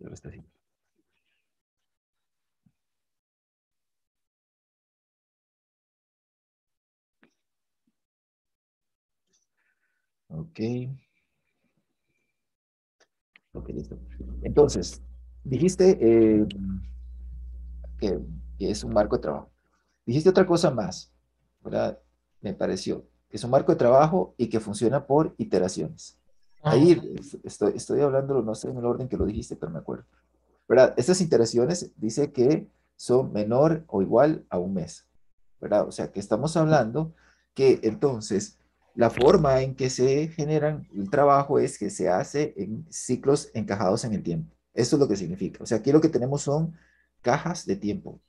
Lo está haciendo. Ok. Ok, listo. Entonces, dijiste eh, que, que es un marco de trabajo. Dijiste otra cosa más, ¿verdad? Me pareció, que es un marco de trabajo y que funciona por iteraciones. Ahí Ah, estoy, estoy hablando, no sé en el orden que lo dijiste, pero me acuerdo. ¿Verdad? Estas iteraciones dice que son menor o igual a un mes. ¿Verdad? O sea, que estamos hablando que entonces la forma en que se generan el trabajo es que se hace en ciclos encajados en el tiempo. Eso es lo que significa. O sea, aquí lo que tenemos son cajas de tiempo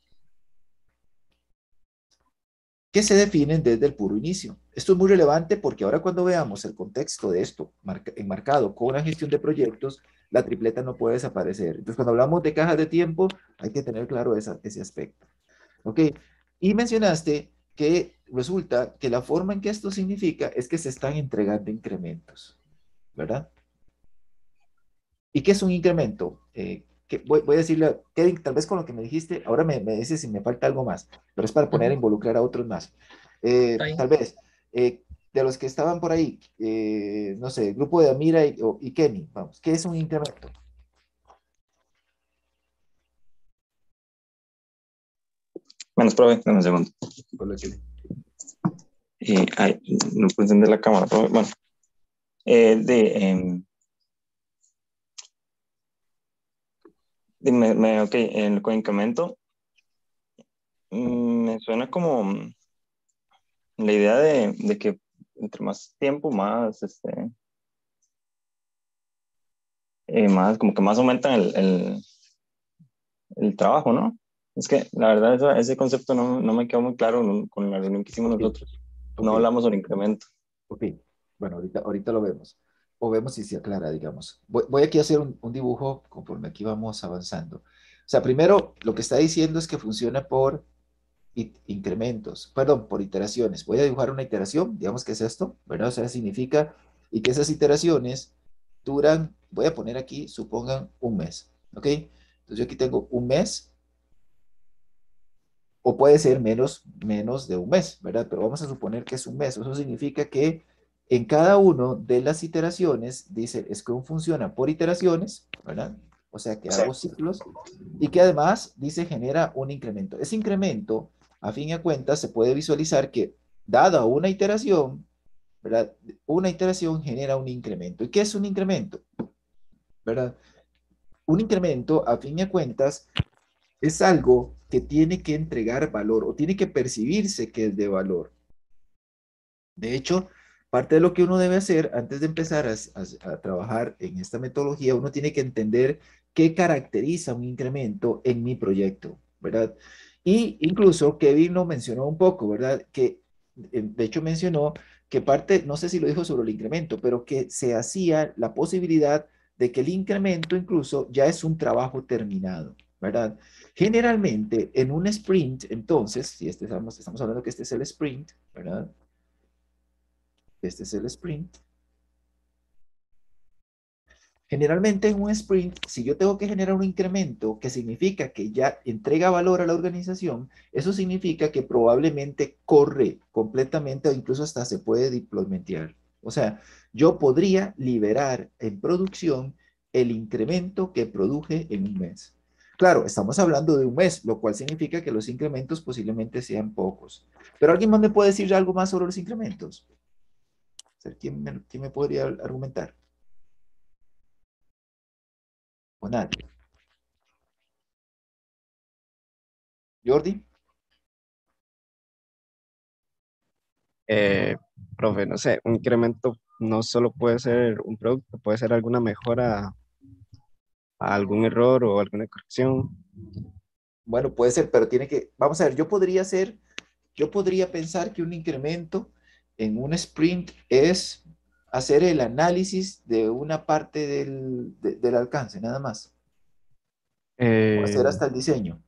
que se definen desde el puro inicio. Esto es muy relevante porque ahora cuando veamos el contexto de esto marca, enmarcado con una gestión de proyectos, la tripleta no puede desaparecer. Entonces, cuando hablamos de cajas de tiempo, hay que tener claro esa, ese aspecto. ¿Ok? Y mencionaste que resulta que la forma en que esto significa es que se están entregando incrementos, ¿verdad? ¿Y qué es un incremento? Eh, que voy, voy, a decirle, Kevin, tal vez con lo que me dijiste, ahora me, me dices si me falta algo más, pero es para poner a involucrar a otros más. Eh, tal vez, eh, de los que estaban por ahí, eh, no sé, el grupo de Amira y, o, y, Kenny, vamos, ¿qué es un incremento? Menos, profe, dame un segundo. Eh, ay, no puedo encender la cámara, profe. Bueno, eh, de, de me, ok, el incremento mm, me suena como mm, la idea de, de, que entre más tiempo, más, este, eh, más, como que más aumentan el, el, el, trabajo, ¿no? Es que la verdad eso, ese concepto no, no, me quedó muy claro con la reunión que hicimos nosotros. Okay. No hablamos sobre incremento. Ok, bueno, ahorita, ahorita lo vemos. O vemos si se aclara, digamos. Voy, aquí a hacer un, un, dibujo conforme aquí vamos avanzando. O sea, primero lo que está diciendo es que funciona por incrementos, perdón, por iteraciones. Voy a dibujar una iteración, digamos que es esto, ¿verdad? O sea, significa, y que esas iteraciones duran, voy a poner aquí, supongan un mes, ¿ok? Entonces yo aquí tengo un mes, o puede ser menos, menos de un mes, ¿verdad? Pero vamos a suponer que es un mes. Eso significa que en cada uno de las iteraciones, dice, Scrum funciona por iteraciones, ¿verdad? O sea que hago ciclos y que además dice genera un incremento. Ese incremento, a fin y a cuentas, se puede visualizar que dada una iteración, ¿verdad? Una iteración genera un incremento. ¿Y qué es un incremento? ¿Verdad? Un incremento, a fin y a cuentas, es algo que tiene que entregar valor o tiene que percibirse que es de valor. De hecho, parte de lo que uno debe hacer antes de empezar a, trabajar en esta metodología, uno tiene que entender qué caracteriza un incremento en mi proyecto, ¿verdad? Y incluso Kevin lo mencionó un poco, ¿verdad? Que de hecho mencionó que parte, no sé si lo dijo sobre el incremento, pero que se hacía la posibilidad de que el incremento incluso ya es un trabajo terminado, ¿verdad? Generalmente en un sprint, entonces, si este estamos, estamos hablando que este es el sprint, ¿verdad? Este es el sprint. Generalmente en un sprint, si yo tengo que generar un incremento que significa que ya entrega valor a la organización, eso significa que probablemente corre completamente o incluso hasta se puede deploymentear. O sea, yo podría liberar en producción el incremento que produje en un mes. Claro, estamos hablando de un mes, lo cual significa que los incrementos posiblemente sean pocos. Pero ¿alguien más me puede decir algo más sobre los incrementos? ¿Quién me, quién me podría argumentar? ¿O nadie? ¿Jordi? Eh, profe, no sé, un incremento no solo puede ser un producto, puede ser alguna mejora a algún error o alguna corrección. Bueno, puede ser, pero tiene que, vamos a ver, yo podría hacer, yo podría pensar que un incremento en un sprint es hacer el análisis de una parte del, de, del alcance, nada más. Eh, o hacer hasta el diseño.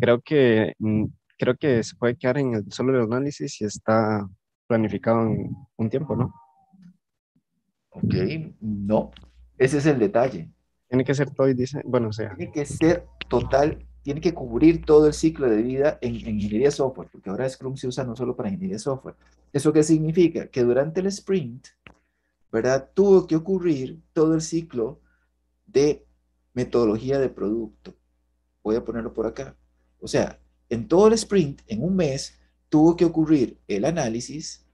Creo que, mm, creo que se puede quedar en el solo el análisis y está planificado en un tiempo, ¿no? Ok, no. Ese es el detalle. Tiene que ser todo, dice, bueno, o sea. Tiene que ser total, tiene que cubrir todo el ciclo de vida en, en ingeniería software, porque ahora Scrum se usa no solo para ingeniería software. ¿Eso qué significa? Que durante el sprint, ¿verdad? Tuvo que ocurrir todo el ciclo de metodología de producto. Voy a ponerlo por acá. O sea, en todo el sprint, en un mes, tuvo que ocurrir el análisis,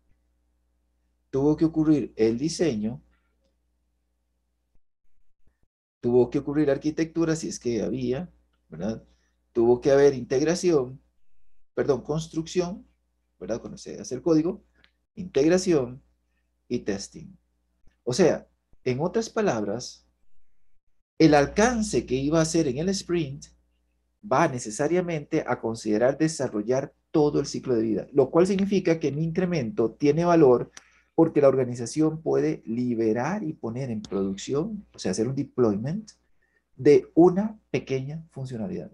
tuvo que ocurrir el diseño, tuvo que ocurrir arquitectura, si es que había, ¿verdad? Tuvo que haber integración, perdón, construcción, ¿verdad? Cuando se hace el código, integración y testing. O sea, en otras palabras, el alcance que iba a hacer en el sprint va necesariamente a considerar desarrollar todo el ciclo de vida, lo cual significa que mi incremento tiene valor porque la organización puede liberar y poner en producción, o sea, hacer un deployment de una pequeña funcionalidad.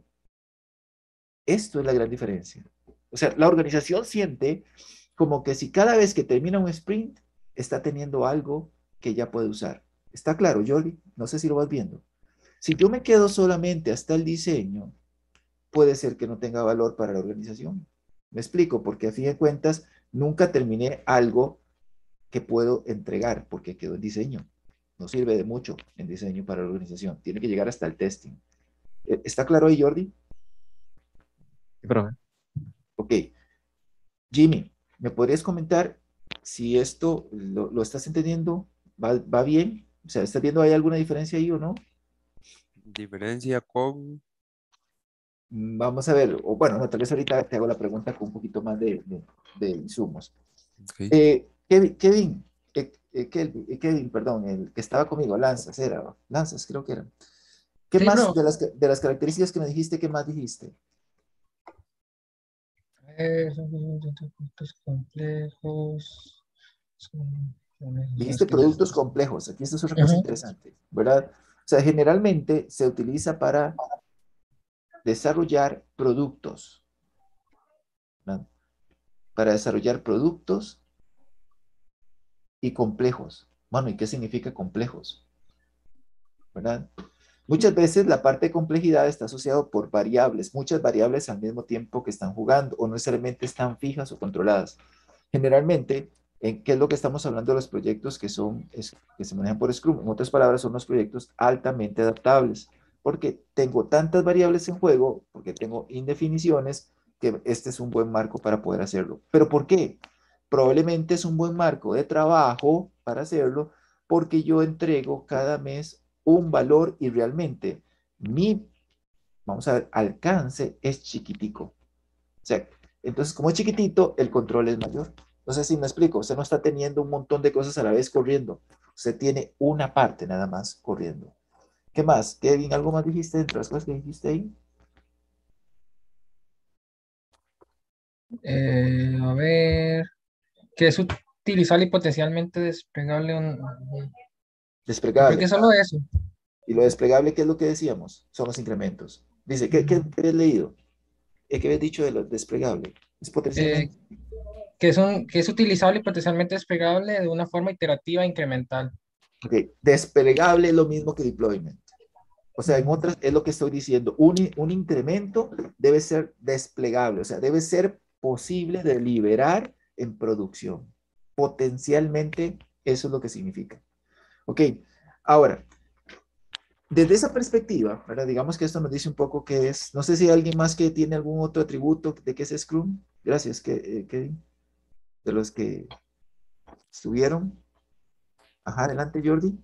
Esto es la gran diferencia. O sea, la organización siente como que si cada vez que termina un sprint está teniendo algo que ya puede usar. ¿Está claro, Jolly? No sé si lo vas viendo. Si yo me quedo solamente hasta el diseño, puede ser que no tenga valor para la organización. Me explico, porque a fin de cuentas nunca terminé algo que puedo entregar porque quedó en diseño. No sirve de mucho en diseño para la organización. Tiene que llegar hasta el testing. ¿E-, ¿Está claro ahí, Jordi? Sí, profe. Ok. Jimmy, ¿me podrías comentar si esto lo, estás entendiendo? ¿Va, ¿Va, bien? O sea, ¿estás viendo hay alguna diferencia ahí o no? Diferencia con... Vamos a ver, o bueno, tal vez ahorita te hago la pregunta con un poquito más de, de, insumos. Eh, Kevin, eh, eh, Kevin, perdón, el que estaba conmigo, Lanzas, era, Lanzas creo que era. ¿Qué más de, las, de las características que me dijiste, qué más dijiste? Productos complejos. Dijiste productos complejos, aquí esto es una cosa interesante, ¿verdad? O sea, generalmente se utiliza para desarrollar productos. Para desarrollar productos y complejos. Bueno, ¿y qué significa complejos? ¿Verdad? Muchas veces la parte de complejidad está asociada por variables, muchas variables al mismo tiempo que están jugando o no necesariamente están fijas o controladas. Generalmente, ¿en qué es lo que estamos hablando de los proyectos que, son, que se manejan por Scrum? En otras palabras, son los proyectos altamente adaptables, porque tengo tantas variables en juego, porque tengo indefiniciones, que este es un buen marco para poder hacerlo. ¿Pero por qué? Probablemente es un buen marco de trabajo para hacerlo porque yo entrego cada mes un valor y realmente mi, vamos a ver, alcance es chiquitico. O sea, entonces como es chiquitito, el control es mayor. No sé si me explico, usted no está teniendo un montón de cosas a la vez corriendo. Usted tiene una parte nada más corriendo. ¿Qué más? Kevin, ¿algo más dijiste entre las cosas que dijiste ahí? Eh, a ver que es utilizable y potencialmente desplegable. Desplegable. Solo eso. Y lo desplegable, ¿qué es lo que decíamos? Son los incrementos. Dice, ¿qué, qué, habías leído? ¿Qué habías dicho de lo desplegable? Es potencialmente. Eh, que, es que es utilizable y potencialmente desplegable de una forma iterativa e incremental. Ok, desplegable es lo mismo que deployment. O sea, en otras, es lo que estoy diciendo. Un, un incremento debe ser desplegable, o sea, debe ser posible de liberar en producción. Potencialmente, eso es lo que significa. Ok, ahora, desde esa perspectiva, ¿verdad? digamos que esto nos dice un poco qué es. No sé si hay alguien más que tiene algún otro atributo de qué es Scrum. Gracias, eh, Kevin. De los que estuvieron. Ajá, adelante, Jordi.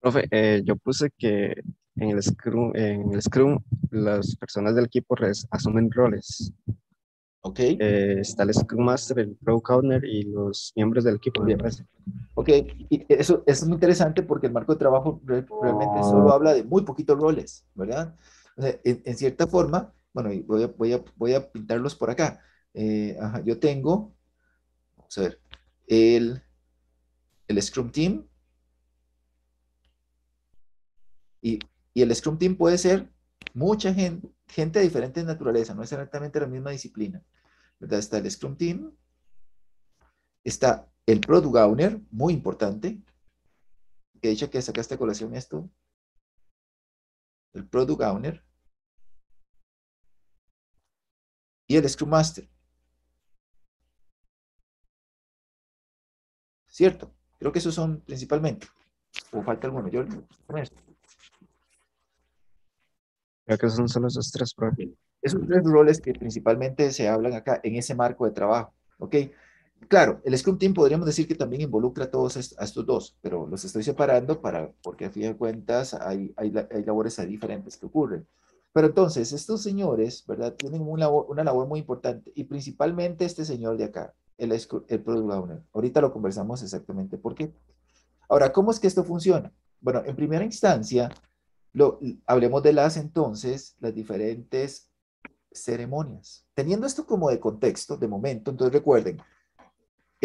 Profe, eh, yo puse que en el Scrum, en el Scrum las personas del equipo asumen roles. Ok. Eh, está el Scrum Master, el Pro Owner y los miembros del equipo. Ok, y eso, es muy interesante porque el marco de trabajo realmente solo habla de muy poquitos roles, ¿verdad? en, cierta forma, bueno, voy a, voy a, voy a pintarlos por acá. Eh, yo tengo, vamos a ver, el, el Scrum Team. Y, y el Scrum Team puede ser mucha gente, gente de diferentes naturaleza, no es exactamente la misma disciplina. Está el Scrum Team, está el Product Owner, muy importante, que he dicho que sacaste a colación esto, el Product Owner y el Scrum Master. ¿Cierto? Creo que esos son principalmente. ¿O falta alguno? Yo, Creo que son solo esos tres, profe. Esos tres roles que principalmente se hablan acá en ese marco de trabajo. ¿Ok? Claro, el Scrum Team podríamos decir que también involucra a todos est- a estos dos, pero los estoy separando para, porque a fin de cuentas hay, hay, hay labores diferentes que ocurren. Pero entonces, estos señores, ¿verdad? Tienen un labor- una labor muy importante y principalmente este señor de acá, el, el Product Owner. Ahorita lo conversamos exactamente por qué. Ahora, ¿cómo es que esto funciona? Bueno, en primera instancia, lo, hablemos de las entonces, las diferentes ceremonias. Teniendo esto como de contexto, de momento, entonces recuerden,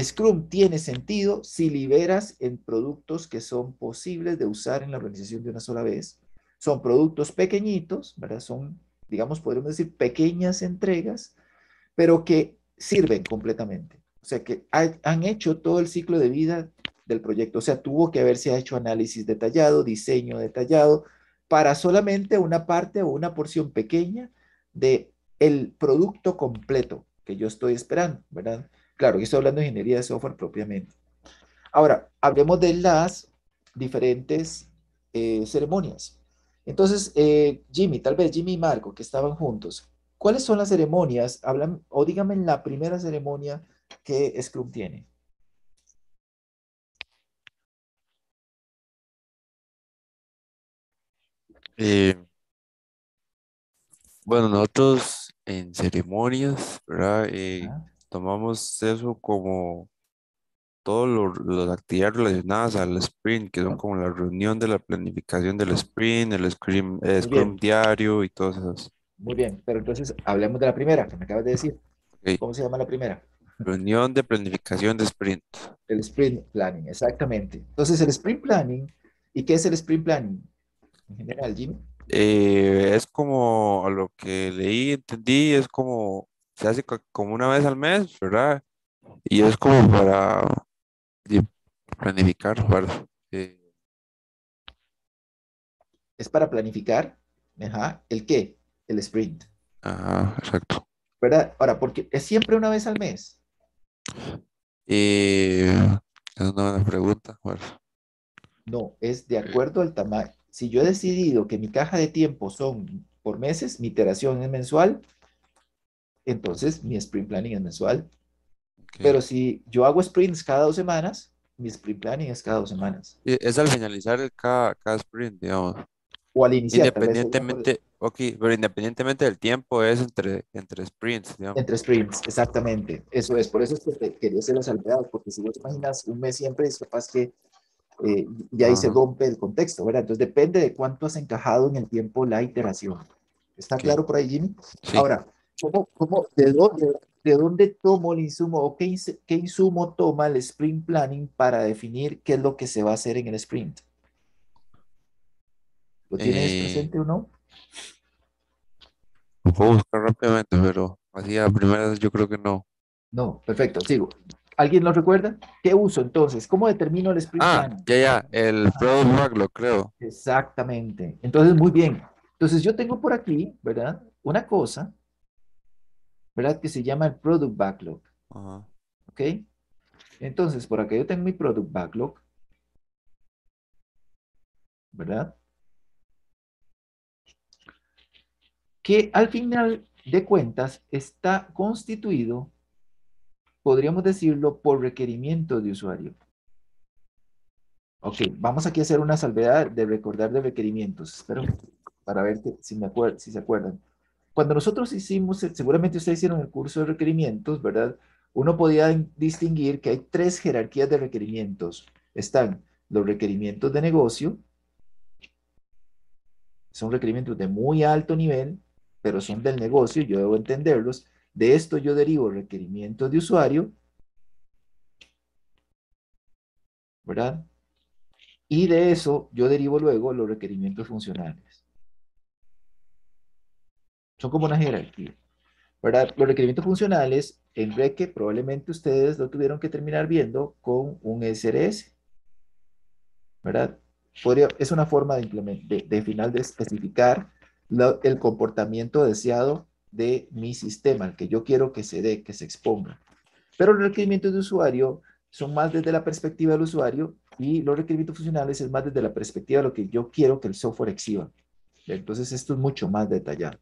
Scrum tiene sentido si liberas en productos que son posibles de usar en la organización de una sola vez. Son productos pequeñitos, ¿verdad? Son, digamos, podríamos decir, pequeñas entregas, pero que sirven completamente. O sea, que ha- han hecho todo el ciclo de vida del proyecto. O sea, tuvo que haberse hecho análisis detallado, diseño detallado, para solamente una parte o una porción pequeña de el producto completo que yo estoy esperando, ¿verdad? Claro, yo estoy hablando de ingeniería de software propiamente. Ahora, hablemos de las diferentes eh, ceremonias. Entonces, eh, Jimmy, tal vez Jimmy y Marco, que estaban juntos, ¿cuáles son las ceremonias? Hablan, o díganme la primera ceremonia que Scrum tiene. Eh, bueno, nosotros en ceremonias, ¿verdad? Eh, ¿Ah? tomamos eso como todas las actividades relacionadas al sprint, que son como la reunión de la planificación del sprint, el Muy Scrum diario y todas esas. Muy bien, pero entonces hablemos de la primera, que me acabas de decir. Ok, ¿Cómo se llama la primera? Reunión de planificación de sprint. El sprint planning, exactamente. Entonces, el sprint planning, ¿y qué es el sprint planning? En general, Jimmy. Eh, es como a lo que leí, entendí, es como, se hace co- como una vez al mes, ¿verdad? Y es como para planificar, ¿verdad? Eh, Es para planificar, ajá, ¿el qué? El sprint, ajá, exacto. ¿verdad? Ahora, porque es siempre una vez al mes. Eh, es una buena pregunta, ¿verdad? No, es de acuerdo al tamaño. Si yo he decidido que mi caja de tiempo son por meses, mi iteración es mensual, entonces mi sprint planning es mensual. Ok. Pero si yo hago sprints cada dos semanas, mi sprint planning es cada dos semanas. Es al finalizar el cada, cada sprint, digamos. O al iniciar, Independientemente, ok, pero independientemente del tiempo es entre, entre sprints, digamos. Entre sprints, exactamente. Eso es, por eso es que te- quería hacer la salvedad, porque si vos imaginas un mes siempre, es capaz que eh, y ahí se rompe el contexto, ¿verdad? Entonces depende de cuánto has encajado en el tiempo la iteración. ¿Está claro por ahí, Jimmy? Sí. Ahora, ¿cómo, cómo, de, dónde, ¿de dónde tomo el insumo o qué insumo toma el sprint planning para definir qué es lo que se va a hacer en el sprint? ¿Lo tienes Eh, presente o no? Lo puedo buscar rápidamente, pero así a primeras yo creo que no. No, perfecto, sigo. ¿Alguien lo recuerda? ¿Qué uso entonces? ¿Cómo determino el sprint Ah, ya, ya, el Product Backlog, creo. Exactamente. Entonces, muy bien. Entonces, yo tengo por aquí, ¿verdad? Una cosa, ¿verdad? Que se llama el Product Backlog, Ajá. ¿ok? Entonces, por acá yo tengo mi Product Backlog, ¿verdad? Que al final de cuentas está constituido, podríamos decirlo, por requerimiento de usuario. Ok, vamos aquí a hacer una salvedad de recordar de requerimientos. Espero para ver que- si, me acuer- si se acuerdan. Cuando nosotros hicimos, seguramente ustedes hicieron el curso de requerimientos, ¿verdad? Uno podía distinguir que hay tres jerarquías de requerimientos. Están los requerimientos de negocio, son requerimientos de muy alto nivel, pero son del negocio, yo debo entenderlos. De esto yo derivo requerimientos de usuario, ¿verdad? Y de eso yo derivo luego los requerimientos funcionales. Son como una jerarquía. ¿verdad? Los requerimientos funcionales en Reque probablemente ustedes lo tuvieron que terminar viendo con un SRS. ¿Verdad? podría, es una forma de, final de especificar el comportamiento deseado de mi sistema, el que yo quiero que se dé, que se exponga. Pero los requerimientos de usuario son más desde la perspectiva del usuario y los requerimientos funcionales es más desde la perspectiva de lo que yo quiero que el software exhiba. Entonces esto es mucho más detallado.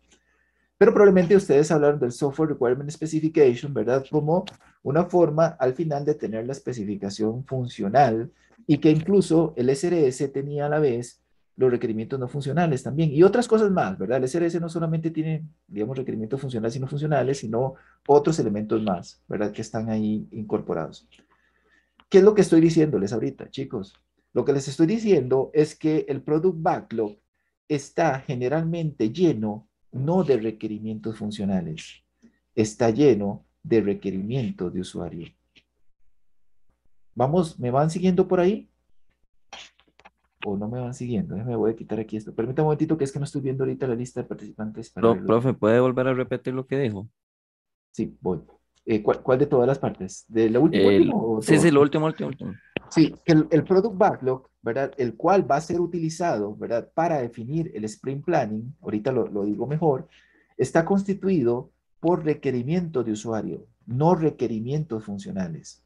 Pero probablemente ustedes hablaron del Software Requirement Specification, ¿verdad? Como una forma al final de tener la especificación funcional y que incluso el SRS tenía a la vez los requerimientos no funcionales también y otras cosas más, ¿verdad? El SRS no solamente tiene, digamos, requerimientos funcionales y no funcionales, sino otros elementos más, ¿verdad? Que están ahí incorporados. ¿Qué es lo que estoy diciéndoles ahorita, chicos? Lo que les estoy diciendo es que el Product Backlog está generalmente lleno no de requerimientos funcionales, está lleno de requerimientos de usuario. Vamos, ¿me van siguiendo por ahí? ¿O no me van siguiendo? Déjame, voy a quitar aquí esto. Permítame un momentito que es que no estoy viendo ahorita la lista de participantes. para verlo. profe, ¿puede volver a repetir lo que dijo? Sí, voy. Eh, ¿cuál, cuál de todas las partes? ¿De la última, El- última o sí, sí, lo último, último, último. Sí, el, el Product Backlog, ¿verdad? El cual va a ser utilizado, ¿verdad? Para definir el Sprint Planning, ahorita lo, lo digo mejor, está constituido por requerimiento de usuario, no requerimientos funcionales.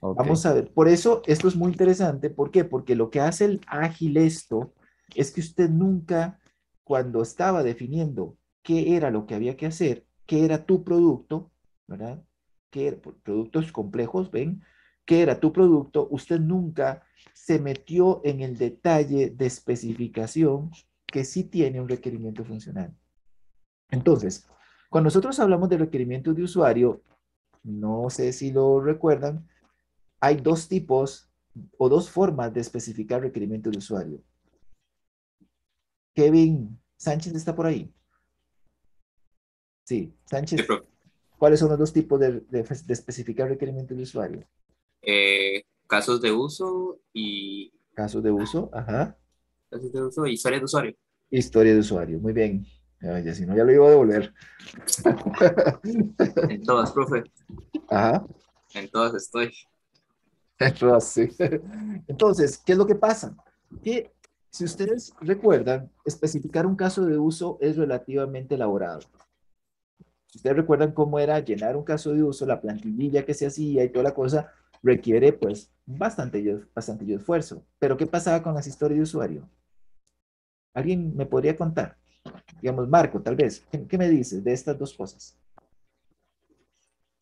Ok. Vamos a ver, por eso esto es muy interesante, ¿por qué? Porque lo que hace el ágil esto es que usted nunca, cuando estaba definiendo qué era lo que había que hacer, qué era tu producto, ¿verdad? ¿Qué era- productos complejos, ven? ¿Qué era tu producto? Usted nunca se metió en el detalle de especificación que sí tiene un requerimiento funcional. Entonces, cuando nosotros hablamos de requerimientos de usuario, no sé si lo recuerdan, hay dos tipos o dos formas de especificar requerimientos de usuario. Kevin Sánchez está por ahí. Sí, Sánchez, Sí. ¿cuáles son los dos tipos de, de- de especificar requerimientos de usuario? Eh, casos de uso y Casos de uso, ajá. casos de uso y historias de usuario. Historia de usuario, muy bien. Ay, ya si no, ya lo iba a devolver. En todas, profe. Ajá. En todas estoy. Entonces, ¿qué es lo que pasa? Que si ustedes recuerdan, especificar un caso de uso es relativamente elaborado. Si ustedes recuerdan cómo era llenar un caso de uso, la plantilla que se hacía y toda la cosa, requiere pues bastante, bastante esfuerzo. Pero ¿qué pasaba con las historias de usuario? ¿Alguien me podría contar? Digamos, Marco, tal vez. ¿Qué, qué me dices de estas dos cosas?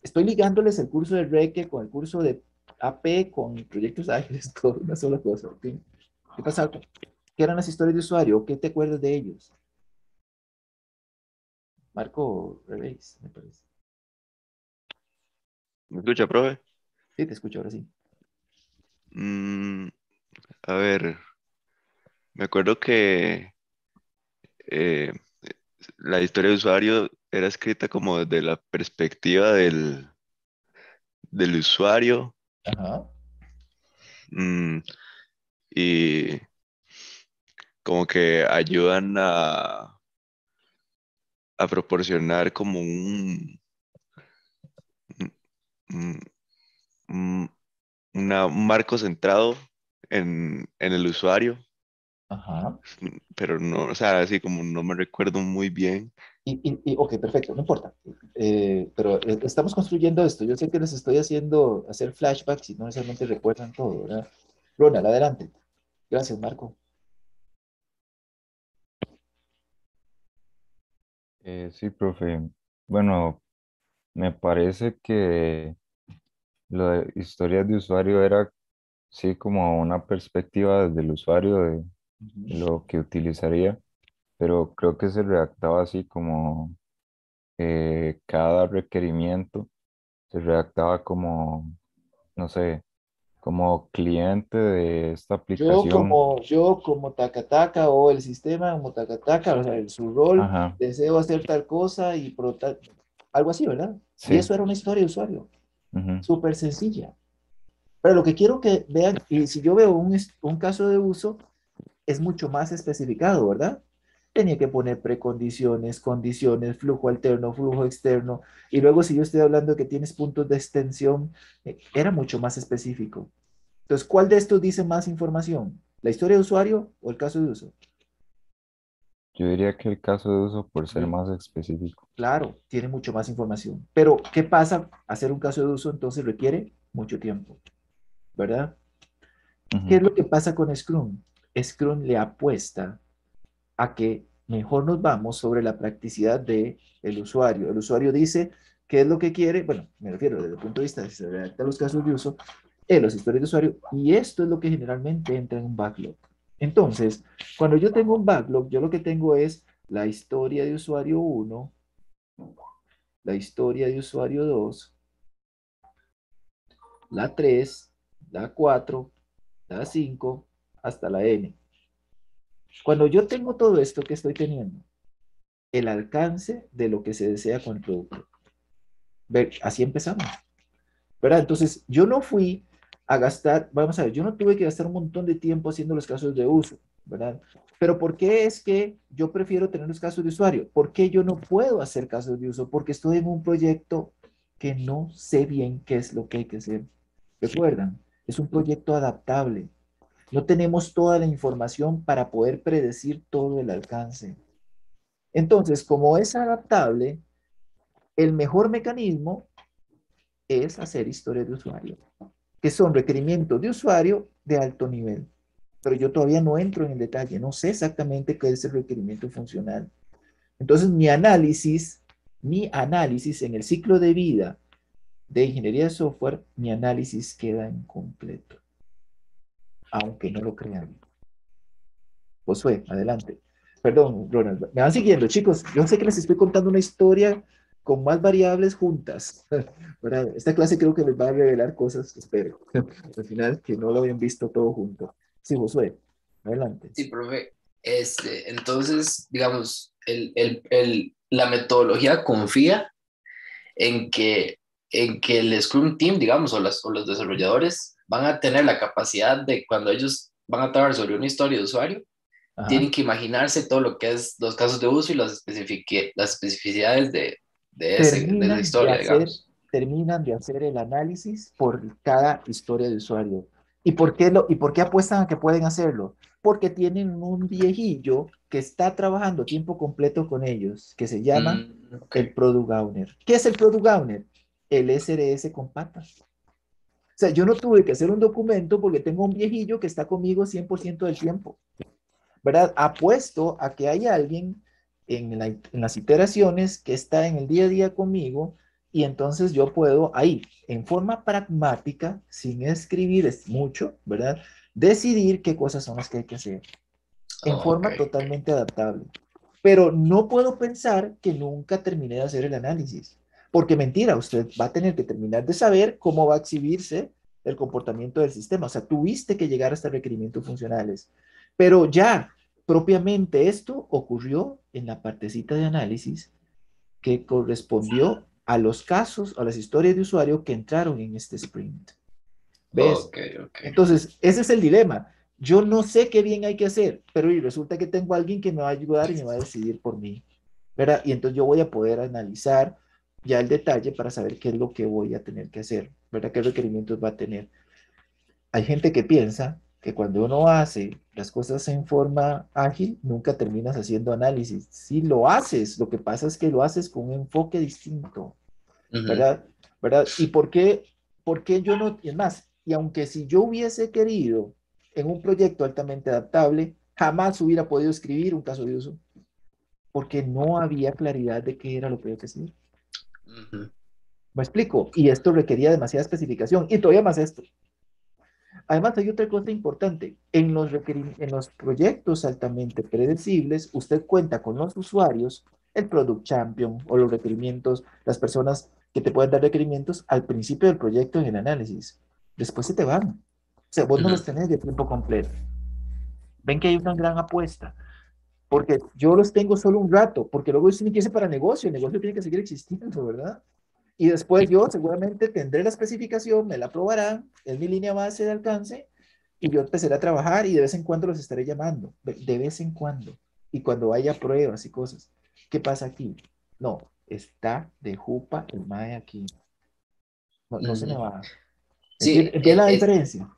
Estoy ligándoles el curso de Reque con el curso de AP con proyectos ágiles, todo una sola cosa. ¿Qué pasaba? ¿Qué eran las historias de usuario? ¿Qué te acuerdas de ellos? Marco Revés, me parece. ¿Me escucha, profe? Sí, te escucho ahora sí. Mm, a ver, me acuerdo que eh, la historia de usuario era escrita como desde la perspectiva del, del usuario Ajá. mm, y como que ayudan a, a proporcionar como un, un- un- una- un marco centrado en, en el usuario, Ajá. pero no, o sea, así como no me recuerdo muy bien. Y, y, y, ok, perfecto, no importa. Eh, pero eh, estamos construyendo esto. Yo sé que les estoy haciendo hacer flashbacks y no necesariamente recuerdan todo, ¿verdad? Ronald, adelante. Gracias, Marco. Eh, sí, profe. Bueno, me parece que lo de historias de usuario era, sí, como una perspectiva desde el usuario de lo que utilizaría, pero creo que se redactaba así como eh, cada requerimiento se redactaba como, no sé, como cliente de esta Yo aplicación. como, yo como Takataka o el sistema como Takataka, o sea, en su rol, Ajá, deseo hacer tal cosa y tal- algo así, ¿verdad? Y sí. eso era una historia de usuario, ujú, súper sencilla. Pero lo que quiero que vean, y si yo veo un, un caso de uso, es mucho más especificado, ¿verdad? Tenía que poner precondiciones, condiciones, flujo alterno, flujo externo, y luego si yo estoy hablando de que tienes puntos de extensión, eh, era mucho más específico. Entonces, ¿cuál de estos dice más información? ¿La historia de usuario o el caso de uso? Yo diría que el caso de uso por ser Sí. más específico. Claro, tiene mucho más información. Pero, ¿qué pasa? Hacer un caso de uso entonces requiere mucho tiempo, ¿verdad? ¿Qué es lo que pasa con Scrum? Scrum le apuesta a que mejor nos vamos sobre la practicidad del el usuario. El usuario dice qué es lo que quiere, bueno, me refiero desde el punto de vista de los casos de uso, en los historias de usuario, y esto es lo que generalmente entra en un backlog. Entonces, cuando yo tengo un backlog, yo lo que tengo es la historia de usuario 1, la historia de usuario 2, la 3, la 4, la 5, hasta la N. Cuando yo tengo todo esto que estoy teniendo, el alcance de lo que se desea con el producto. Así empezamos. ¿Verdad? Entonces, yo no fui a gastar, vamos a ver, yo no tuve que gastar un montón de tiempo haciendo los casos de uso, ¿verdad? Pero ¿por qué es que yo prefiero tener los casos de usuario? ¿Por qué yo no puedo hacer casos de uso? Porque estoy en un proyecto que no sé bien qué es lo que hay que hacer. Recuerdan, es un proyecto adaptable. No tenemos toda la información para poder predecir todo el alcance. Entonces, como es adaptable, el mejor mecanismo es hacer historias de usuario, que son requerimientos de usuario de alto nivel. Pero yo todavía no entro en el detalle, no sé exactamente qué es el requerimiento funcional. Entonces, mi análisis, mi análisis en el ciclo de vida de ingeniería de software, mi análisis queda incompleto, aunque no lo crean. Josué, adelante. Perdón, Ronald. Me van siguiendo, chicos. Yo sé que les estoy contando una historia con más variables juntas. ¿verdad? Esta clase creo que les va a revelar cosas, espero, al final, que no lo habían visto todo junto. Sí, Josué, adelante. Sí, profe. Este, entonces, digamos, el, el, el, la metodología confía en que, en que el Scrum Team, digamos, o, las, o los desarrolladores van a tener la capacidad de cuando ellos van a trabajar sobre una historia de usuario, Ajá. tienen que imaginarse todo lo que es los casos de uso y las, especific las especificidades de, de, ese, de esa de historia, hacer- digamos. terminan de hacer el análisis por cada historia de usuario. ¿Y por qué, lo, ¿Y por qué apuestan a que pueden hacerlo? Porque tienen un viejillo que está trabajando tiempo completo con ellos, que se llama Mm, ok. el Product Owner. ¿Qué es el Product Owner? El SRS con patas. O sea, yo no tuve que hacer un documento porque tengo un viejillo que está conmigo 100% del tiempo. ¿Verdad? Apuesto a que hay alguien en, la- en las iteraciones que está en el día a día conmigo y entonces yo puedo ahí, en forma pragmática, sin escribir es mucho, ¿verdad? Decidir qué cosas son las que hay que hacer. En forma Ok. totalmente adaptable. Pero no puedo pensar que nunca terminé de hacer el análisis. Porque mentira, usted va a tener que terminar de saber cómo va a exhibirse el comportamiento del sistema. O sea, tuviste que llegar hasta requerimientos funcionales. Pero ya, propiamente esto ocurrió en la partecita de análisis que correspondió a los casos, a las historias de usuario que entraron en este sprint. ¿Ves? Ok, ok. Entonces, ese es el dilema. Yo no sé qué bien hay que hacer, pero y resulta que tengo a alguien que me va a ayudar y me va a decidir por mí. ¿verdad? Y entonces yo voy a poder analizar ya el detalle para saber qué es lo que voy a tener que hacer, ¿verdad? ¿Qué requerimientos va a tener? Hay gente que piensa que cuando uno hace las cosas en forma ágil, nunca terminas haciendo análisis. Sí lo haces, lo que pasa es que lo haces con un enfoque distinto. ¿verdad? ¿verdad? ¿Y por qué, por qué yo no? Y más, y aunque si yo hubiese querido en un proyecto altamente adaptable, jamás hubiera podido escribir un caso de uso, porque no había claridad de qué era lo que había que ¿Me explico? Y esto requería demasiada especificación, y todavía más esto. Además, hay otra cosa importante. En los, en los proyectos altamente predecibles, usted cuenta con los usuarios, el Product Champion o los requerimientos, las personas que te pueden dar requerimientos al principio del proyecto en el análisis. Después se te van. O sea, vos no Ujú. los tenés de tiempo completo. Ven que hay una gran apuesta. Porque yo los tengo solo un rato, porque luego ellos tienen que irse para negocio, el negocio tiene que seguir existiendo, ¿verdad? Y después yo seguramente tendré la especificación, me la aprobarán, es mi línea base de alcance, y yo empezaré a trabajar y de vez en cuando los estaré llamando, de vez en cuando, y cuando haya pruebas y cosas. ¿Qué pasa aquí? No, está de jupa el MAE aquí. No, no se me Ujú. va. Sí, ¿Entiende entiende la es- diferencia?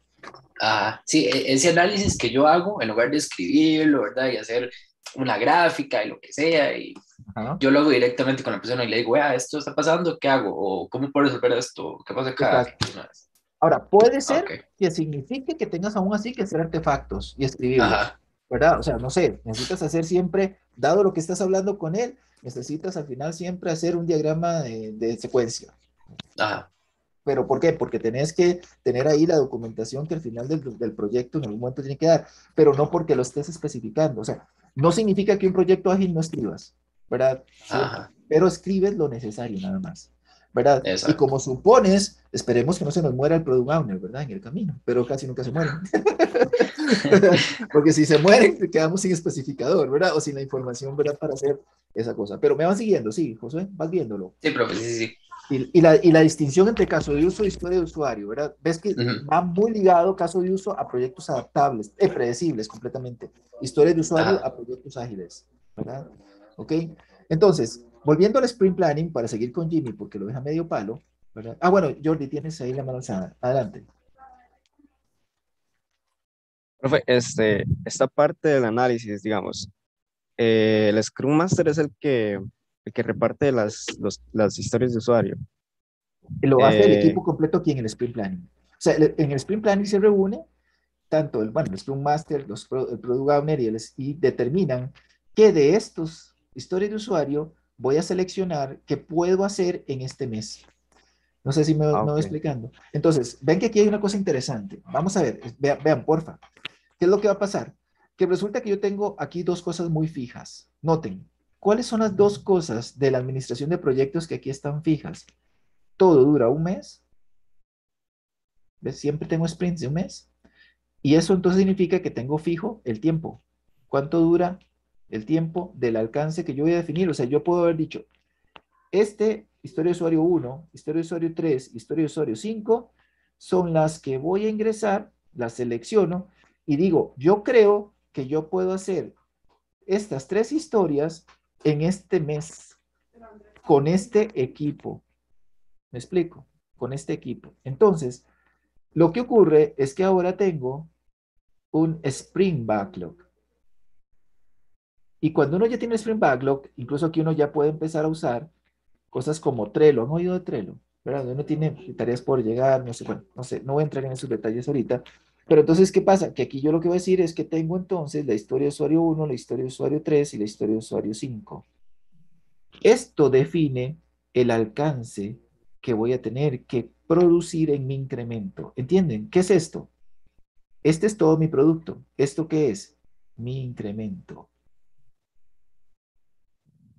Ajá, sí, e- ese análisis que yo hago, en lugar de escribirlo, ¿verdad? Y hacer una gráfica y lo que sea, y Ajá. yo lo hago directamente con la persona y le digo, esto está pasando, ¿qué hago? O ¿cómo puedo resolver esto? ¿Qué pasa acá? Ahora, puede ser Ok. que signifique que tengas aún así que hacer artefactos y escribirlos, Ajá, ¿verdad? O sea, no sé, necesitas hacer siempre, dado lo que estás hablando con él, necesitas al final siempre hacer un diagrama de, de secuencia. ajá, ¿Pero por qué? Porque tenés que tener ahí la documentación que al final del, del proyecto en algún momento tiene que dar, pero no porque lo estés especificando. O sea, no significa que un proyecto ágil no escribas, ¿verdad? Ajá, pero escribes lo necesario nada más, ¿verdad? Y como supones, esperemos que no se nos muera el product owner, ¿verdad? En el camino, pero casi nunca se mueren. Porque si se mueren, quedamos sin especificador, ¿verdad? O sin la información, ¿verdad? Para hacer esa cosa. Pero me van siguiendo, sí, Josué, vas viéndolo. Sí, profe, sí, sí. Y, y la, y la distinción entre caso de uso y historia de usuario, ¿verdad? Ves que Ujú. va muy ligado caso de uso a proyectos adaptables, eh, predecibles completamente. Historia de usuario Ajá. a proyectos ágiles, ¿verdad? ¿Ok? Entonces, volviendo al sprint planning, para seguir con Jimmy, porque lo deja medio palo, ¿verdad? Ah, bueno, Jordi, tienes ahí la mano alzada. Adelante. Profe, este, esta parte del análisis, digamos, eh, el Scrum Master es el que, el que reparte las, los- las historias de usuario. Lo hace el Eh, equipo completo aquí en el sprint planning. O sea, en el sprint planning se reúne tanto el, bueno, el Scrum Master, los, el Product Owner y, el, y determinan que de estos historias de usuario voy a seleccionar qué puedo hacer en este mes. No sé si me, Ah, me voy explicando. Entonces, ven que aquí hay una cosa interesante. Vamos a ver, vean, vean, porfa. ¿Qué es lo que va a pasar? Que resulta que yo tengo aquí dos cosas muy fijas. Noten, ¿cuáles son las dos cosas de la administración de proyectos que aquí están fijas? Todo dura un mes. ¿Ves? Siempre tengo sprints de un mes. Y eso entonces significa que tengo fijo el tiempo. ¿Cuánto dura el tiempo del alcance que yo voy a definir? O sea, yo puedo haber dicho, este, historia de usuario 1, historia de usuario 3, historia de usuario 5, son las que voy a ingresar, las selecciono y digo, yo creo que yo puedo hacer estas tres historias en este mes con este equipo. ¿Me explico? Con este equipo. Entonces, lo que ocurre es que ahora tengo un Spring Backlog. Y cuando uno ya tiene Spring Backlog, incluso aquí uno ya puede empezar a usar cosas como Trello. ¿Han oído de Trello? ¿Verdad? Uno tiene tareas por llegar, no sé, bueno, no sé, no voy a entrar en esos detalles ahorita. Pero entonces, ¿qué pasa? Que aquí yo lo que voy a decir es que tengo entonces la historia de usuario 1, la historia de usuario 3 y la historia de usuario 5. Esto define el alcance que voy a tener que producir en mi incremento. ¿Entienden? ¿Qué es esto? Este es todo mi producto. ¿Esto qué es? Mi incremento.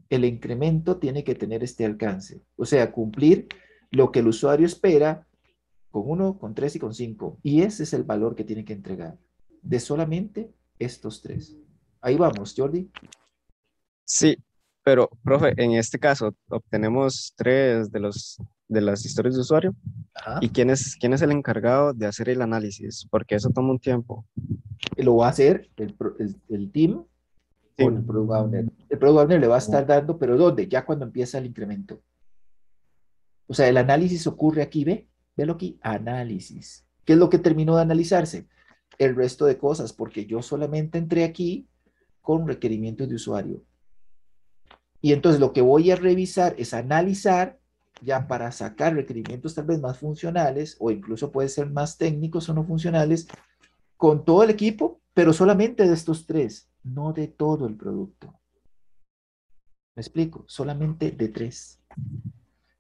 El incremento tiene que tener este alcance, o sea, cumplir lo que el usuario espera con 1, con 3 y con 5. Y ese es el valor que tiene que entregar de solamente estos tres. Ahí vamos, Jordi. Sí, pero, profe, en este caso obtenemos tres de, los, de las historias de usuario. Ajá. ¿Y quién es, quién es el encargado de hacer el análisis? Porque eso toma un tiempo. Lo va a hacer el, el- el team Sí. con el Product Owner. El Product Owner le va a estar dando, pero ¿dónde? Ya cuando empieza el incremento. O sea, el análisis ocurre aquí, ¿ve? Velo aquí, análisis. ¿Qué es lo que terminó de analizarse? El resto de cosas, porque yo solamente entré aquí con requerimientos de usuario. Y entonces lo que voy a revisar es analizar ya para sacar requerimientos tal vez más funcionales o incluso puede ser más técnicos o no funcionales con todo el equipo, pero solamente de estos tres, no de todo el producto. ¿Me explico? Solamente de tres.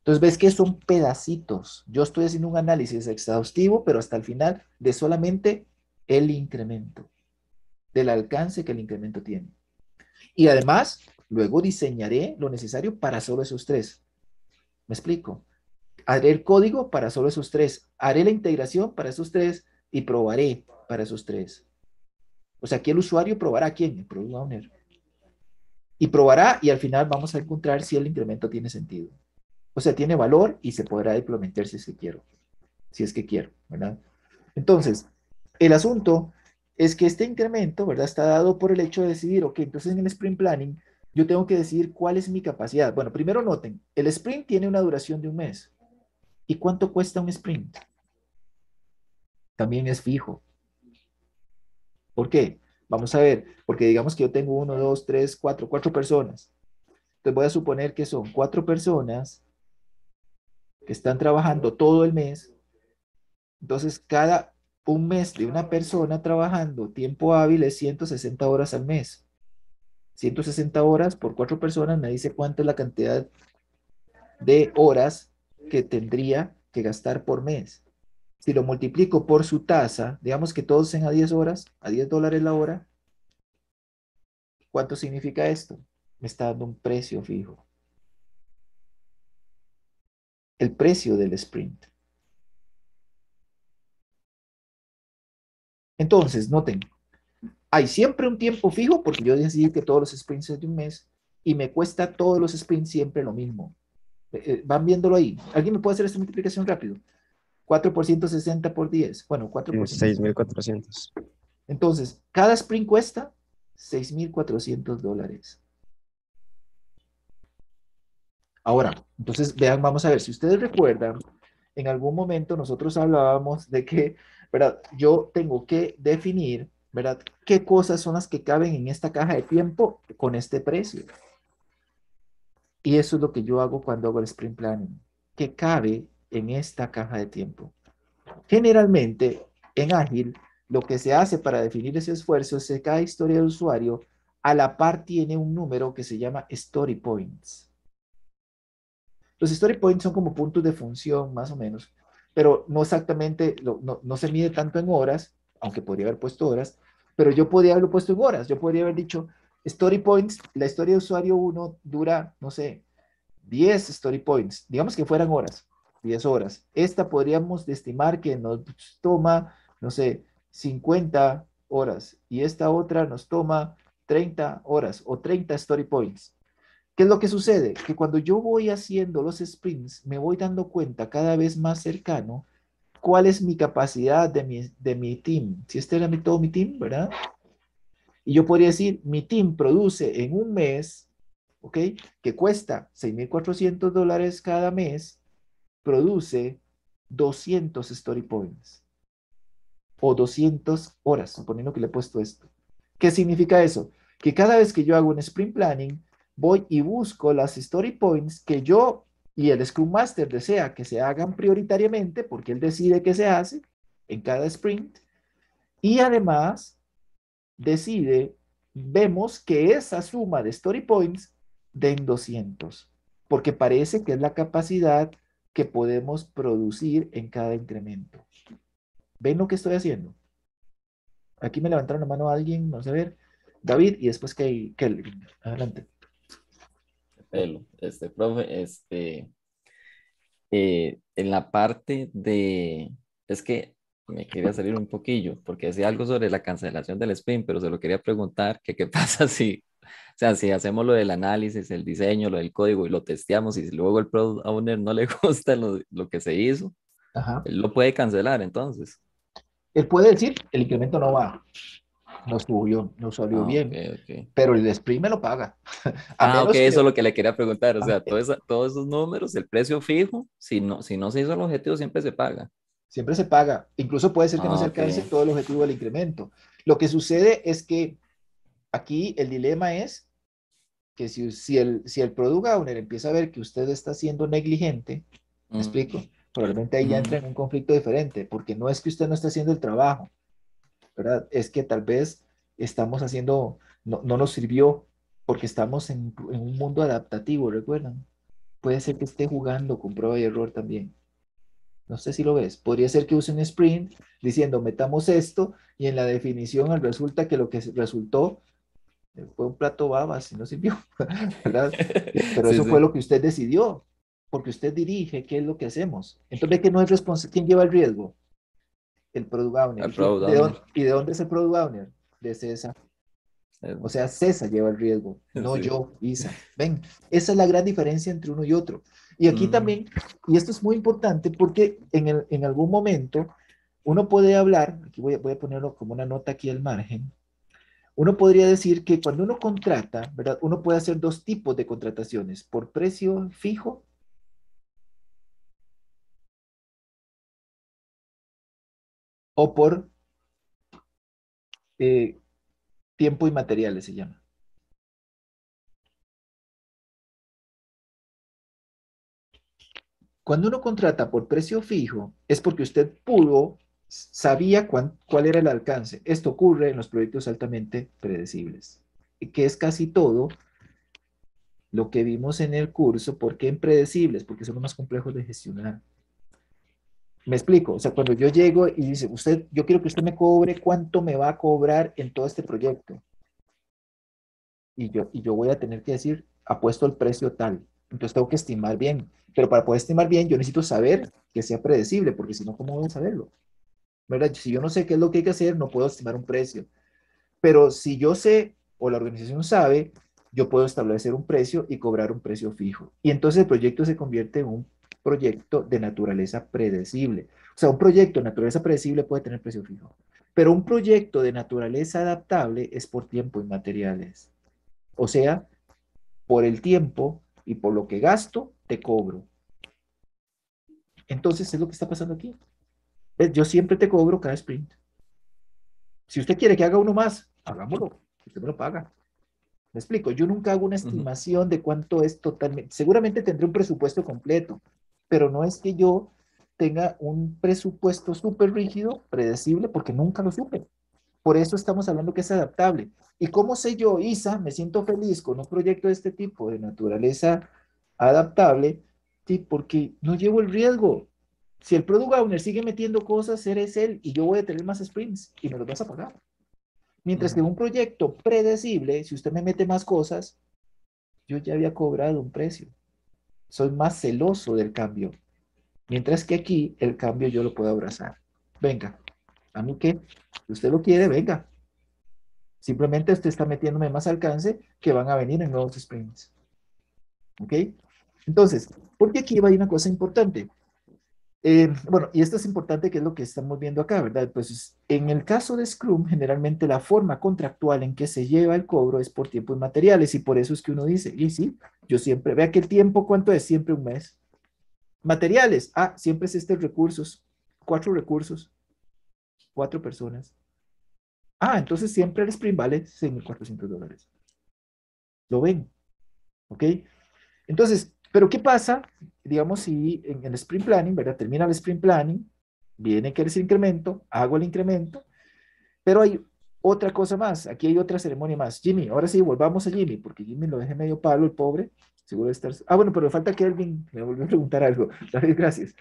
Entonces ves que son pedacitos. Yo estoy haciendo un análisis exhaustivo, pero hasta el final de solamente el incremento, del alcance que el incremento tiene. Y además, luego diseñaré lo necesario para solo esos tres. ¿Me explico? Haré el código para solo esos tres. Haré la integración para esos tres y probaré para esos tres. O sea, aquí el usuario probará quién, el product owner. Y probará y al final vamos a encontrar si el incremento tiene sentido. O sea, tiene valor y se podrá implementar si es que quiero. Si es que quiero, ¿verdad? Entonces, el asunto es que este incremento, ¿verdad? Está dado por el hecho de decidir, ok, entonces en el sprint planning yo tengo que decidir cuál es mi capacidad. Bueno, primero noten, el sprint tiene una duración de un mes. ¿Y cuánto cuesta un sprint? También es fijo. ¿Por qué? Vamos a ver, porque digamos que yo tengo uno, dos, tres, cuatro, cuatro personas. Entonces voy a suponer que son cuatro personas que están trabajando todo el mes. Entonces, cada un mes de una persona trabajando tiempo hábil es 160 horas al mes. 160 horas por cuatro personas me dice cuánto es la cantidad de horas que tendría que gastar por mes. Si lo multiplico por su tasa, digamos que todos sean a 10 horas, a 10 dólares la hora, ¿cuánto significa esto? Me está dando un precio fijo. El precio del sprint. Entonces, noten, hay siempre un tiempo fijo porque yo decidí que todos los sprints es de un mes y me cuesta todos los sprints siempre lo mismo. Eh, eh, van viéndolo ahí. ¿Alguien me puede hacer esta multiplicación rápido? 4 por 160 por 10. Bueno, 4 por 6.400. Entonces, cada sprint cuesta 6.400 dólares. Ahora, entonces vean, vamos a ver, si ustedes recuerdan, en algún momento nosotros hablábamos de que, ¿verdad? Yo tengo que definir, ¿verdad? ¿Qué cosas son las que caben en esta caja de tiempo con este precio? Y eso es lo que yo hago cuando hago el sprint planning. ¿Qué cabe en esta caja de tiempo? Generalmente, en Ágil, lo que se hace para definir ese esfuerzo es que cada historia de usuario a la par tiene un número que se llama story points. Los story points son como puntos de función, más o menos, pero no exactamente, no, no se mide tanto en horas, aunque podría haber puesto horas, pero yo podría haberlo puesto en horas. Yo podría haber dicho, story points, la historia de usuario 1 dura, no sé, 10 story points, digamos que fueran horas, 10 horas. Esta podríamos estimar que nos toma, no sé, 50 horas y esta otra nos toma 30 horas o 30 story points. ¿Qué es lo que sucede? Que cuando yo voy haciendo los sprints, me voy dando cuenta cada vez más cercano cuál es mi capacidad de mi, de mi team. Si este era mi, todo mi team, ¿verdad? Y yo podría decir, mi team produce en un mes, ¿ok? Que cuesta 6.400 dólares cada mes, produce 200 story points o 200 horas, suponiendo que le he puesto esto. ¿Qué significa eso? Que cada vez que yo hago un sprint planning, voy y busco las story points que yo y el Scrum Master desea que se hagan prioritariamente porque él decide qué se hace en cada sprint. Y además decide, vemos que esa suma de story points den 200, porque parece que es la capacidad que podemos producir en cada incremento. ¿Ven lo que estoy haciendo? Aquí me levantaron la mano alguien, vamos a ver. David y después Kelvin. Adelante pelo. Este, profe, este, eh, en la parte de, es que me quería salir un poquillo, porque decía algo sobre la cancelación del sprint, pero se lo quería preguntar, que qué pasa si, o sea, si hacemos lo del análisis, el diseño, lo del código y lo testeamos y luego el product owner no le gusta lo, lo que se hizo, él lo puede cancelar entonces. Él puede decir, el incremento no va no subió, no salió Ah, bien, pero el sprint me lo paga. Ah, ok, que- eso es lo que le quería preguntar. O sea, Ah, todo esa- todos esos números, el precio fijo, si no, si no se hizo el objetivo, siempre se paga. Siempre se paga. Incluso puede ser que no Ah, se alcance todo el objetivo del incremento. Lo que sucede es que aquí el dilema es que si, si, el, si el product owner empieza a ver que usted está siendo negligente, ¿me Mm. explico? Probablemente ahí ya entra en un conflicto diferente, porque no es que usted no esté haciendo el trabajo, ¿verdad? Es que tal vez estamos haciendo, no, no nos sirvió porque estamos en, en un mundo adaptativo, ¿recuerdan? Puede ser que esté jugando con prueba y error también. No sé si lo ves. Podría ser que use un sprint diciendo metamos esto y en la definición resulta que lo que resultó fue un plato babas y no sirvió, ¿verdad? Pero Sí, eso sí. fue lo que usted decidió, porque usted dirige qué es lo que hacemos. Entonces que no es responsable. ¿Quién lleva el riesgo? El product owner. El product ¿De owner. dónde- ¿Y de dónde es el product owner? De César. O sea, César lleva el riesgo, no Sí. yo, Isa. Ven, esa es la gran diferencia entre uno y otro. Y aquí Mm. también, y esto es muy importante porque en, el- en algún momento uno puede hablar, aquí voy a, voy a ponerlo como una nota aquí al margen, uno podría decir que cuando uno contrata, ¿verdad? Uno puede hacer dos tipos de contrataciones, por precio fijo o por eh, tiempo y materiales se llama. Cuando uno contrata por precio fijo, es porque usted pudo, sabía cuál era el alcance. Esto ocurre en los proyectos altamente predecibles, que es casi todo lo que vimos en el curso. ¿Por qué impredecibles? Porque son los más complejos de gestionar. Me explico, o sea, cuando yo llego y dice, usted, yo quiero que usted me cobre cuánto me va a cobrar en todo este proyecto. Y yo, yo voy a tener que decir, apuesto el precio tal. Entonces tengo que estimar bien. Pero para poder estimar bien, yo necesito saber que sea predecible, porque si no, ¿cómo voy a saberlo? ¿Verdad? Si yo no sé qué es lo que hay que hacer, no puedo estimar un precio. Pero si yo sé o la organización sabe, yo puedo establecer un precio y cobrar un precio fijo. Y entonces el proyecto se convierte en un proyecto de naturaleza predecible. O sea, un proyecto de naturaleza predecible puede tener precio fijo. Pero un proyecto de naturaleza adaptable es por tiempo y materiales. O sea, por el tiempo y por lo que gasto, te cobro. Entonces es lo que está pasando aquí. ¿Ves? Yo siempre te cobro cada sprint. Si usted quiere que haga uno más, hagámoslo. Usted me lo paga. Me explico, yo nunca hago una estimación de cuánto es totalmente. Seguramente tendré un presupuesto completo, pero no es que yo tenga un presupuesto súper rígido, predecible, porque nunca lo supe. Por eso estamos hablando que es adaptable. ¿Y cómo sé yo, Isa, me siento feliz con un proyecto de este tipo, de naturaleza adaptable? Sí, porque no llevo el riesgo. Si el product owner sigue metiendo cosas, eres él y yo voy a tener más sprints y me los vas a pagar. Mientras que un proyecto predecible, si usted me mete más cosas, yo ya había cobrado un precio. Soy más celoso del cambio. Mientras que aquí el cambio yo lo puedo abrazar. Venga, a mí que usted lo quiere, venga. Simplemente usted está metiéndome más alcance que van a venir en nuevos sprints. ¿Ok? Entonces, porque aquí va a una cosa importante. Eh, bueno, y esto es importante que es lo que estamos viendo acá, ¿verdad? Pues en el caso de Scrum, generalmente la forma contractual en que se lleva el cobro es por tiempo y materiales, y por eso es que uno dice, y sí, yo siempre, vea que el tiempo, ¿cuánto es? Siempre un mes. Materiales, ah, siempre es este recursos, cuatro recursos, cuatro personas. Ah, entonces siempre el sprint vale 6.400 dólares. ¿Lo ven? ¿Ok? Entonces, pero ¿qué pasa? Digamos, si en el sprint planning, ¿verdad? Termina el sprint planning, viene que es el incremento, hago el incremento, pero hay otra cosa más, aquí hay otra ceremonia más. Jimmy, ahora sí, volvamos a Jimmy, porque Jimmy lo dejé medio palo, el pobre, seguro de estar... Ah, bueno, pero me falta Kelvin, me volvió a preguntar algo. David, gracias.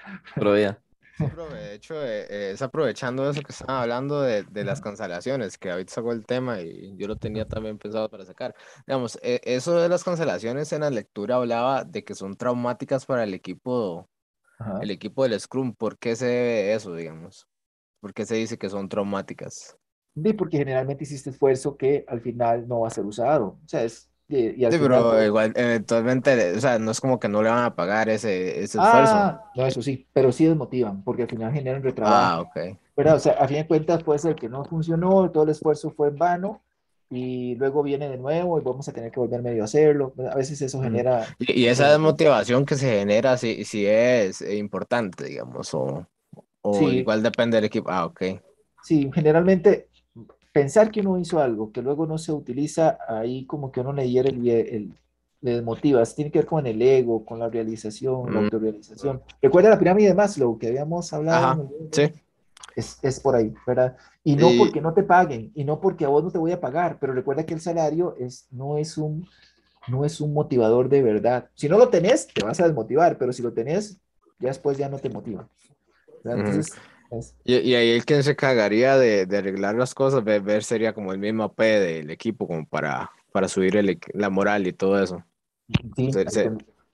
De hecho, eh, eh, es aprovechando eso que estaban hablando de, de las cancelaciones, que David sacó el tema y yo lo tenía también pensado para sacar. Digamos, eh, eso de las cancelaciones en la lectura hablaba de que son traumáticas para el equipo, Ajá. el equipo del Scrum. ¿Por qué se debe eso, digamos? ¿Por qué se dice que son traumáticas? Sí, porque generalmente hiciste esfuerzo que al final no va a ser usado. O sea, es... Y, y al Sí, final, pero igual, eventualmente, o sea, no es como que no le van a pagar ese, ese esfuerzo. Ah, no, eso sí, pero sí desmotivan, porque al final generan Ah, retrabajo. ok. ¿verdad? O sea, a fin de cuentas puede ser que no funcionó, todo el esfuerzo fue en vano, y luego viene de nuevo y vamos a tener que volver medio a hacerlo. A veces eso Mm. genera... Y, y esa desmotivación que se genera, si, si es eh, importante, digamos, o, o Sí. igual depende del equipo. Ah, ok. Sí, generalmente pensar que uno hizo algo que luego no se utiliza, ahí como que uno le hiere el, el- le desmotiva. Tiene que ver con el ego, con la realización, la Mm. autorrealización. Recuerda la pirámide de Maslow que habíamos hablado. Ajá, sí. Es, es por ahí, ¿verdad? Y no Y- porque no te paguen, y no porque a vos no te voy a pagar, pero recuerda que el salario es, no, es un, no es un motivador de verdad. Si no lo tenés, te vas a desmotivar, pero si lo tenés, ya después ya no te motiva. Ujú. Entonces, es- Y, y ahí el que se cagaría de, de arreglar las cosas, ver, ver sería como el mismo AP del equipo, como para, para subir el la moral y todo eso. Sí, Se- se-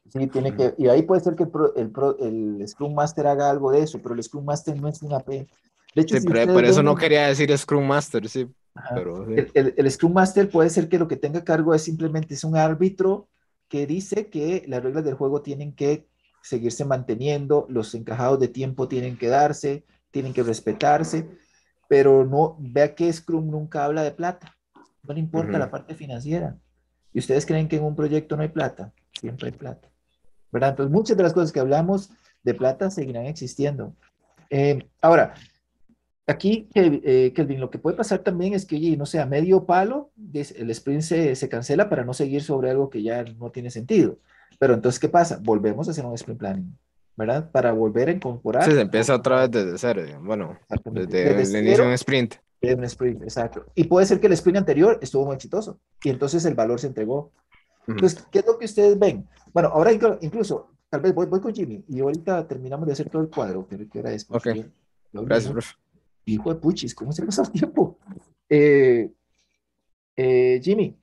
sí, tiene que, y ahí puede ser que el, pro- el, pro- el Scrum Master haga algo de eso, pero el Scrum Master no es un AP. De hecho, Sí, si por eso ven no quería decir Scrum Master, sí, pero sí. el, el- el Scrum Master puede ser que lo que tenga cargo es simplemente es un árbitro que dice que las reglas del juego tienen que seguirse manteniendo, los encajados de tiempo tienen que darse, tienen que respetarse, pero no, vea que Scrum nunca habla de plata, no le importa la parte financiera. ¿Y ustedes creen que en un proyecto no hay plata? Siempre hay plata. ¿Verdad? Entonces, muchas de las cosas que hablamos de plata seguirán existiendo. Eh, ahora, aquí, eh, Kelvin, lo que puede pasar también es que, oye, no sé, a medio palo, el sprint se, se cancela para no seguir sobre algo que ya no tiene sentido. Pero entonces, ¿qué pasa? Volvemos a hacer un sprint planning, ¿verdad? Para volver a incorporar. Sí, se empieza otra vez desde cero, digamos. bueno, desde, Desde el inicio de un sprint. de un sprint, exacto. Y puede ser que el sprint anterior estuvo muy exitoso y entonces el valor se entregó. Entonces, ¿qué es lo que ustedes ven? Bueno, ahora inclu- incluso, tal vez voy, voy con Jimmy y ahorita terminamos de hacer todo el cuadro. ¿Qué, qué hora es? Ok. Yo- yo Gracias, profe. Hijo de puchis, ¿cómo se pasa el tiempo? Eh, eh, Jimmy,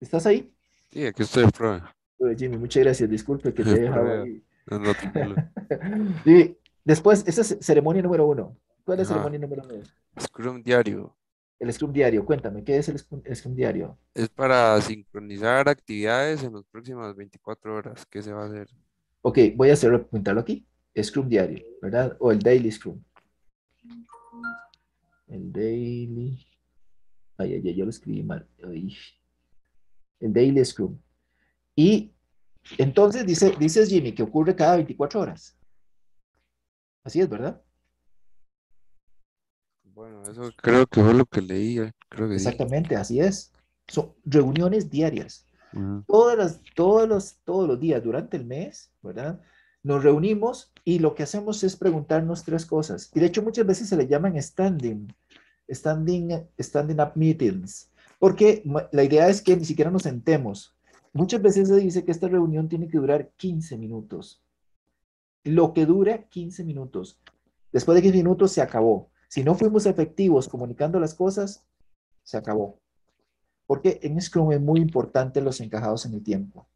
¿estás ahí? Sí, aquí estoy, profe. Eh, Jimmy, muchas gracias. Disculpe que te he dejado ahí. No, no, tranquilo. Y después, esa es ceremonia número uno. ¿Cuál es la ceremonia número uno? Scrum diario. El Scrum diario. Cuéntame, ¿qué es el Scrum, el Scrum diario? Es para sincronizar actividades en las próximas 24 horas. ¿Qué se va a hacer? Ok, voy a hacer, apuntarlo aquí. Scrum diario, ¿verdad? O el Daily Scrum. El Daily. Ay, ay, ay, yo lo escribí mal. Ay. El Daily Scrum. Y entonces dice, dices Jimmy que ocurre cada 24 horas. Así es, ¿verdad? Bueno, eso creo que fue lo que leí. eh, Creo que sí. Exactamente, así es. Son reuniones diarias. Todas las, todos los, todos los días durante el mes, ¿verdad? Nos reunimos y lo que hacemos es preguntarnos tres cosas. Y de hecho muchas veces se le llaman standing, standing, standing up meetings, porque la idea es que ni siquiera nos sentemos. Muchas veces se dice que esta reunión tiene que durar 15 minutos. Lo que dura 15 minutos. Después de 15 minutos se acabó. Si no fuimos efectivos comunicando las cosas, se acabó porque en Scrum es muy importante los encajados en el tiempo.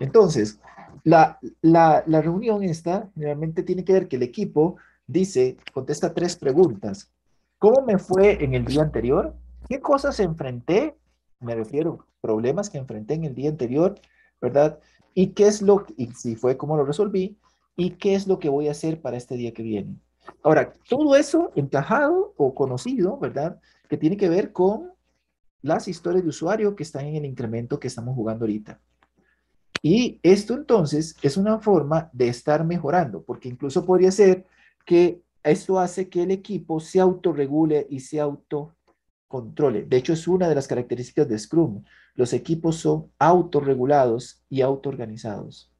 Entonces, la, la, la reunión esta generalmente tiene que ver que el equipo dice, contesta tres preguntas. ¿Cómo me fue en el día anterior? ¿Qué cosas enfrenté? Me refiero problemas que enfrenté en el día anterior, ¿verdad? ¿Y qué es lo, y si fue cómo lo resolví? ¿Y qué es lo que voy a hacer para este día que viene? Ahora, todo eso encajado o conocido, ¿verdad? Que tiene que ver con las historias de usuario que están en el incremento que estamos jugando ahorita. Y esto entonces es una forma de estar mejorando, porque incluso podría ser que esto hace que el equipo se autorregule y se autocontrole. De hecho, es una de las características de Scrum. Los equipos son autorregulados y autoorganizados.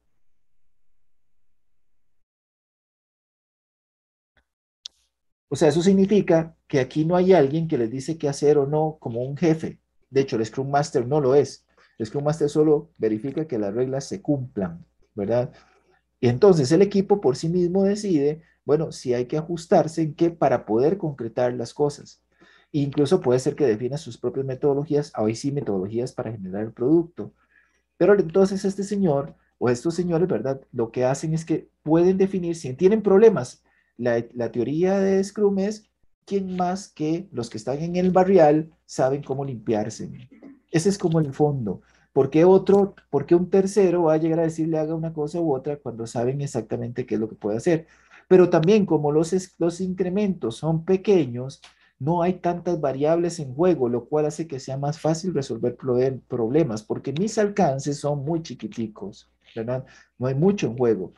O sea, eso significa que aquí no hay alguien que les dice qué hacer o no como un jefe. De hecho, el Scrum Master no lo es. El Scrum Master solo verifica que las reglas se cumplan, ¿verdad? Y entonces el equipo por sí mismo decide, bueno, si hay que ajustarse en qué para poder concretar las cosas. Incluso puede ser que defina sus propias metodologías, hoy sí metodologías para generar el producto. Pero entonces este señor o estos señores, ¿verdad? Lo que hacen es que pueden definir si tienen problemas. La, la teoría de Scrum es quién más que los que están en el barrial saben cómo limpiarse. Ese es como el fondo. ¿Por qué otro, por qué un tercero va a llegar a decirle haga una cosa u otra cuando saben exactamente qué es lo que puede hacer? Pero también como los, los incrementos son pequeños, no hay tantas variables en juego, lo cual hace que sea más fácil resolver problemas, porque mis alcances son muy chiquiticos, ¿verdad? No hay mucho en juego.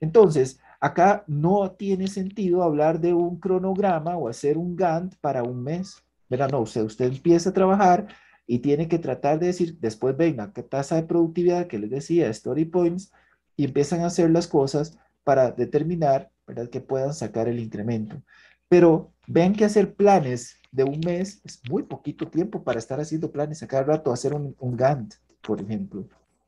Entonces, acá no tiene sentido hablar de un cronograma o hacer un Gantt para un mes, ¿verdad? No, usted empieza a trabajar y tiene que tratar de decir, después venga, qué tasa de productividad que les decía, story points, y empiezan a hacer las cosas para determinar, ¿verdad? Que puedan sacar el incremento. Pero ven que hacer planes de un mes es muy poquito tiempo para estar haciendo planes a cada rato, hacer un, un Gantt, por ejemplo.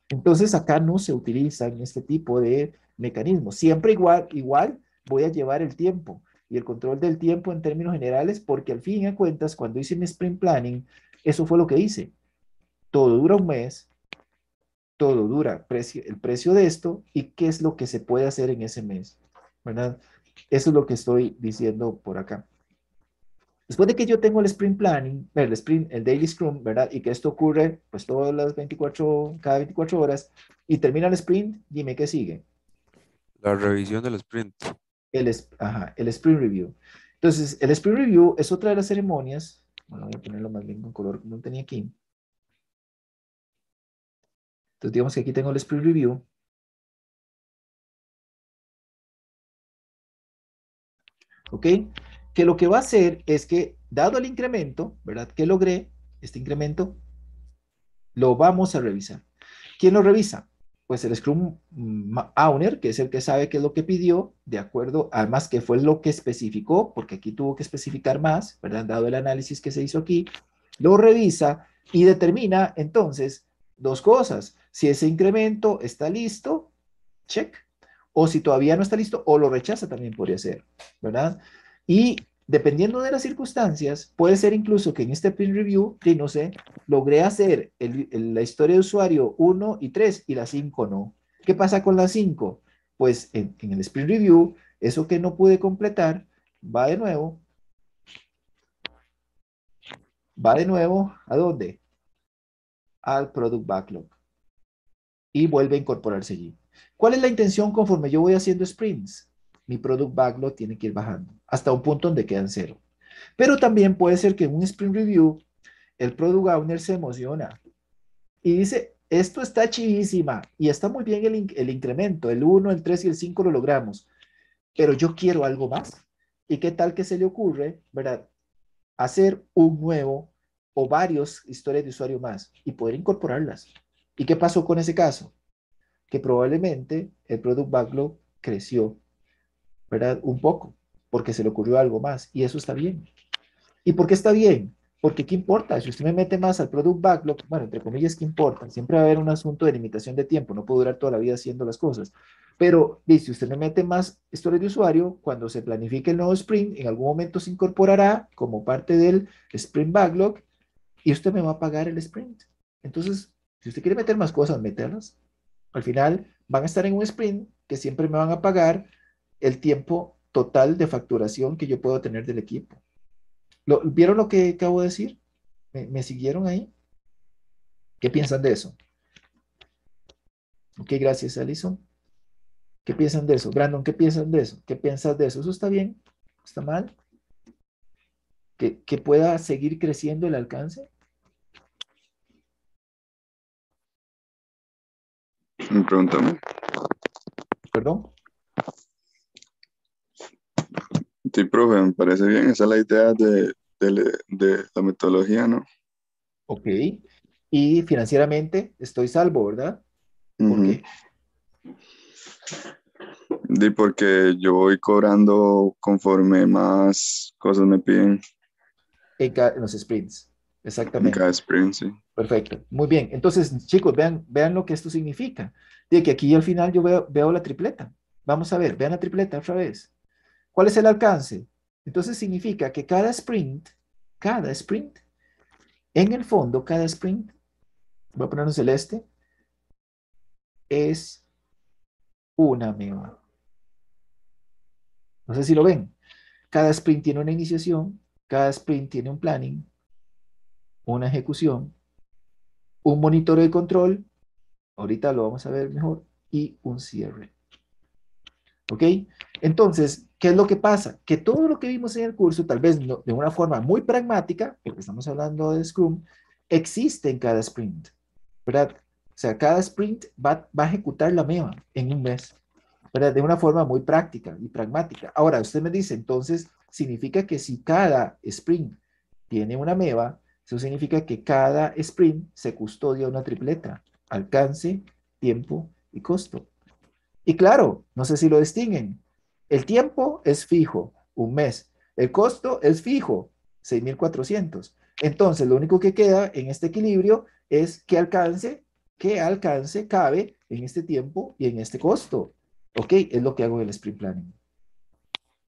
Entonces acá no se utilizan este tipo de mecanismos. Siempre igual, igual voy a llevar el tiempo y el control del tiempo en términos generales, porque al fin y a cuentas, cuando hice mi sprint planning, eso fue lo que hice. Todo dura un mes, todo dura precio, el precio de esto y qué es lo que se puede hacer en ese mes, ¿verdad? Eso es lo que estoy diciendo por acá. Después de que yo tengo el sprint planning, el sprint, el daily scrum, ¿verdad? Y que esto ocurre pues todas las 24, cada 24 horas y termina el sprint, dime qué sigue. La revisión del sprint. El, ajá, el sprint review. Entonces, el sprint review es otra de las ceremonias. Bueno, voy a ponerlo más bien con color como tenía aquí. Entonces, digamos que aquí tengo el sprint review. ¿Ok? que lo que va a hacer es que, dado el incremento, ¿verdad? Que logré, este incremento, lo vamos a revisar. ¿Quién lo revisa? Pues el Scrum Owner, que es el que sabe qué es lo que pidió, de acuerdo, además que fue lo que especificó, porque aquí tuvo que especificar más, ¿verdad? Dado el análisis que se hizo aquí, lo revisa y determina entonces dos cosas. Si ese incremento está listo, check. O si todavía no está listo, o lo rechaza también podría ser, ¿verdad? Y dependiendo de las circunstancias, puede ser incluso que en este print review, que no sé, logré hacer la historia de usuario 1 y 3 y la 5 no. ¿Qué pasa con la 5? Pues en, en el sprint review, eso que no pude completar, va de nuevo. Va de nuevo, ¿a dónde? Al product backlog. Y vuelve a incorporarse allí. ¿Cuál es la intención conforme yo voy haciendo sprints? mi product backlog tiene que ir bajando hasta un punto donde quedan cero. Pero también puede ser que en un sprint review el product owner se emociona y dice, esto está chivísima y está muy bien el, el incremento, el 1, el 3 y el 5 lo logramos, pero yo quiero algo más. ¿Y qué tal que se le ocurre, verdad? Hacer un nuevo o varios historias de usuario más y poder incorporarlas. ¿Y qué pasó con ese caso? Que probablemente el product backlog creció ¿verdad? Un poco, porque se le ocurrió algo más y eso está bien. ¿Y por qué está bien? Porque ¿qué importa? Si usted me mete más al product backlog, bueno, entre comillas, ¿qué importa? Siempre va a haber un asunto de limitación de tiempo, no puedo durar toda la vida haciendo las cosas. Pero si usted me mete más historias de usuario, cuando se planifique el nuevo sprint, en algún momento se incorporará como parte del sprint backlog y usted me va a pagar el sprint. Entonces, si usted quiere meter más cosas, meterlas. Al final van a estar en un sprint que siempre me van a pagar el tiempo total de facturación que yo puedo tener del equipo. ¿Lo, ¿Vieron lo que acabo de decir? ¿Me, siguieron ahí? ¿Qué piensan de eso? Ok, gracias, Alison. ¿Qué piensan de eso? Brandon, ¿qué piensan de eso? ¿Qué piensas de eso? ¿Eso está bien? ¿Está mal? ¿Que, que pueda seguir creciendo el alcance? Pregúntame. ¿Perdón? Sí, profe, me parece bien. Esa es la idea de, la metodología, ¿no? Ok. Y financieramente estoy salvo, ¿verdad? ¿Por qué? porque yo voy cobrando conforme más cosas me piden. En, los sprints, exactamente. En cada sprint, sí. Perfecto. Muy bien. Entonces, chicos, vean, lo que esto significa. De que aquí al final yo veo, la tripleta. Vamos a ver, vean la tripleta otra vez. ¿Cuál es el alcance? Entonces significa que cada sprint, cada sprint, en el fondo, cada sprint, voy a poner un celeste, es una meva. No sé si lo ven. Cada sprint tiene una iniciación, cada sprint tiene un planning, una ejecución, un monitor de control, ahorita lo vamos a ver mejor, y un cierre. ¿Ok? Entonces, ¿qué es lo que pasa? Que todo lo que vimos en el curso, tal vez de una forma muy pragmática, porque estamos hablando de Scrum, existe en cada sprint, ¿verdad? O sea, cada sprint va, va a ejecutar la MEVA en un mes, ¿verdad? De una forma muy práctica y pragmática. Ahora, usted me dice, entonces, significa que si cada sprint tiene una MEVA, eso significa que cada sprint se custodia una tripleta, alcance, tiempo y costo. Y claro, no sé si lo distinguen. El tiempo es fijo, un mes. El costo es fijo, 6.400. Entonces, lo único que queda en este equilibrio es qué alcance, qué alcance cabe en este tiempo y en este costo. ¿Ok? Es lo que hago en el sprint planning.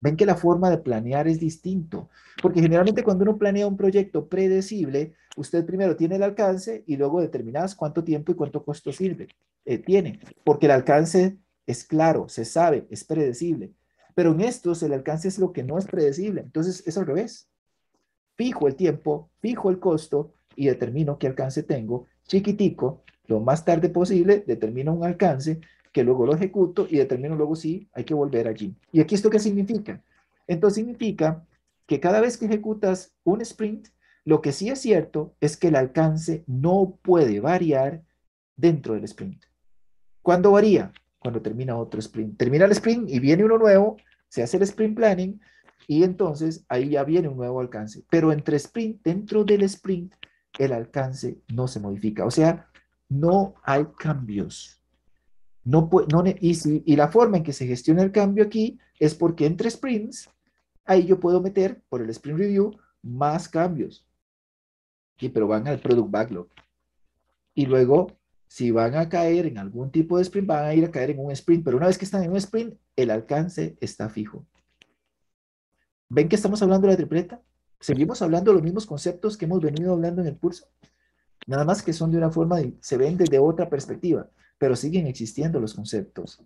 Ven que la forma de planear es distinto, porque generalmente cuando uno planea un proyecto predecible, usted primero tiene el alcance y luego determinas cuánto tiempo y cuánto costo sirve, eh, tiene, porque el alcance es claro, se sabe, es predecible. Pero en estos el alcance es lo que no es predecible. Entonces es al revés. Fijo el tiempo, fijo el costo y determino qué alcance tengo. Chiquitico, lo más tarde posible, determino un alcance que luego lo ejecuto y determino luego si hay que volver allí. ¿Y aquí esto qué significa? Entonces significa que cada vez que ejecutas un sprint, lo que sí es cierto es que el alcance no puede variar dentro del sprint. ¿Cuándo varía? cuando termina otro sprint. Termina el sprint y viene uno nuevo, se hace el sprint planning Y entonces ahí ya viene un nuevo alcance. Pero entre sprint, dentro del sprint, el alcance no se modifica. O sea, no hay cambios. No, no y, y la forma en que se gestiona el cambio aquí es porque entre sprints, ahí yo puedo meter por el sprint review más cambios. Sí, pero van al product backlog. Y luego, si van a caer en algún tipo de sprint, van a ir a caer en un sprint. Pero una vez que están en un sprint, el alcance está fijo. ¿Ven que estamos hablando de la tripleta? Seguimos hablando de los mismos conceptos que hemos venido hablando en el curso. Nada más que son de una forma, se ven desde otra perspectiva, pero siguen existiendo los conceptos.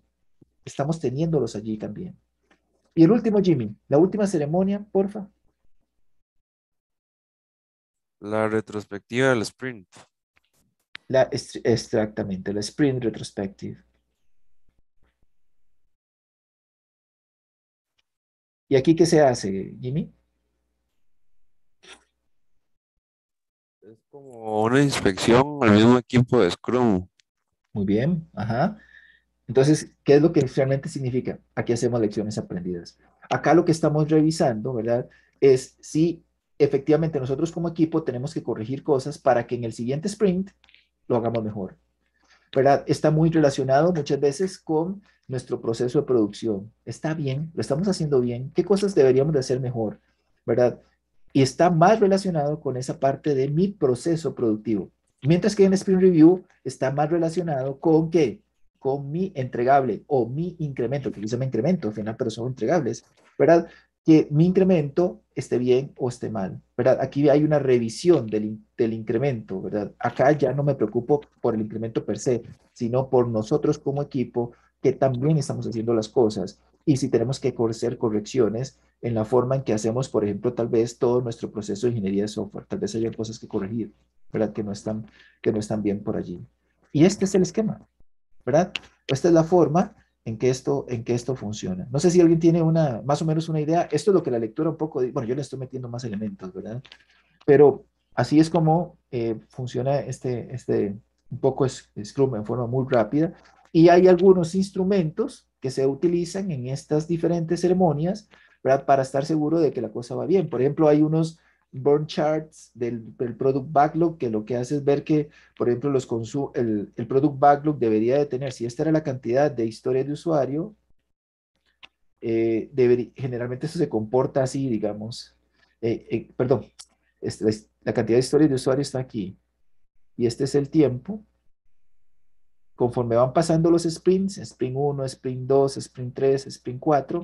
Estamos teniéndolos allí también. Y el último, Jimmy, la última ceremonia, porfa. La retrospectiva del sprint. La, exactamente, la sprint retrospective. ¿Y aquí qué se hace, Jimmy? Es como una inspección al mismo equipo de Scrum. Muy bien, ajá. Entonces, ¿qué es lo que realmente significa? Aquí hacemos lecciones aprendidas. Acá lo que estamos revisando, ¿verdad? Es si efectivamente nosotros como equipo tenemos que corregir cosas para que en el siguiente sprint lo hagamos mejor. ¿Verdad? Está muy relacionado muchas veces con nuestro proceso de producción. Está bien, lo estamos haciendo bien. ¿Qué cosas deberíamos de hacer mejor? ¿Verdad? Y está más relacionado con esa parte de mi proceso productivo. Mientras que en Sprint Review está más relacionado con qué? Con mi entregable o mi incremento, que se llama incremento, al final, pero son entregables, ¿verdad? Que mi incremento esté bien o esté mal, ¿verdad? Aquí hay una revisión del, del incremento, ¿verdad? Acá ya no me preocupo por el incremento per se, sino por nosotros como equipo, que también estamos haciendo las cosas y si tenemos que hacer correcciones en la forma en que hacemos, por ejemplo, tal vez todo nuestro proceso de ingeniería de software, tal vez haya cosas que corregir, ¿verdad? Que no están, que no están bien por allí. Y este es el esquema, ¿verdad? Esta es la forma en que esto, en que esto funciona. No sé si alguien tiene una, más o menos una idea. Esto es lo que la lectura un poco, bueno, yo le estoy metiendo más elementos, ¿verdad? Pero así es como eh, funciona este, este, un poco Scrum en forma muy rápida. Y hay algunos instrumentos que se utilizan en estas diferentes ceremonias para estar seguro de que la cosa va bien. Por ejemplo, hay unos burn charts del, del, product backlog que lo que hace es ver que, por ejemplo, los el, el, product backlog debería de tener, si esta era la cantidad de historia de usuario, eh, generalmente eso se comporta así, digamos. Eh, eh, perdón, este, la cantidad de historia de usuario está aquí. Y este es el tiempo conforme van pasando los sprints, sprint 1, sprint 2, sprint 3, sprint 4,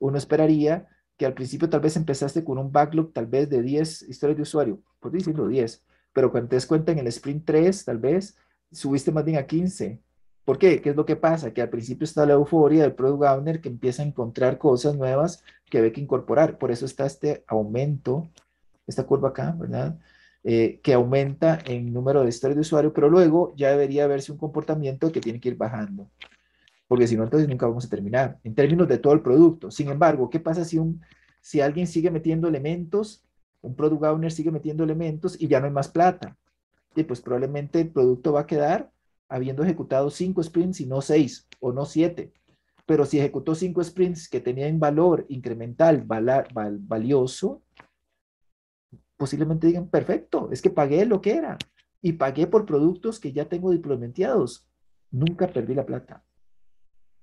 uno esperaría que al principio tal vez empezaste con un backlog tal vez de 10 historias de usuario, por decirlo 10, pero cuando te des cuenta en el sprint 3 tal vez subiste más bien a 15. ¿Por qué? ¿Qué es lo que pasa? Que al principio está la euforia del product owner que empieza a encontrar cosas nuevas que ve que incorporar. Por eso está este aumento, esta curva acá, ¿verdad? Eh, que aumenta en número de historias de usuario, pero luego ya debería verse un comportamiento que tiene que ir bajando, porque si no, entonces nunca vamos a terminar, en términos de todo el producto. Sin embargo, ¿qué pasa si, un, si alguien sigue metiendo elementos, un product owner sigue metiendo elementos y ya no hay más plata? Y pues probablemente el producto va a quedar habiendo ejecutado cinco sprints y no seis o no siete. Pero si ejecutó cinco sprints que tenían valor incremental valioso, posiblemente digan, perfecto, es que pagué lo que era y pagué por productos que ya tengo diplomenteados. Nunca perdí la plata.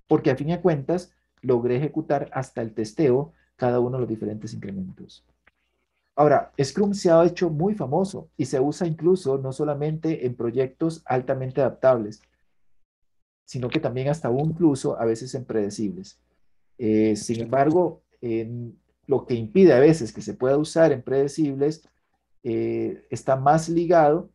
Porque a fin de cuentas logré ejecutar hasta el testeo cada uno de los diferentes incrementos. Ahora, Scrum se ha hecho muy famoso y se usa incluso no solamente en proyectos altamente adaptables, sino que también hasta incluso a veces en predecibles. Eh, sin embargo, en lo que impide a veces que se pueda usar en predecibles eh, está más ligado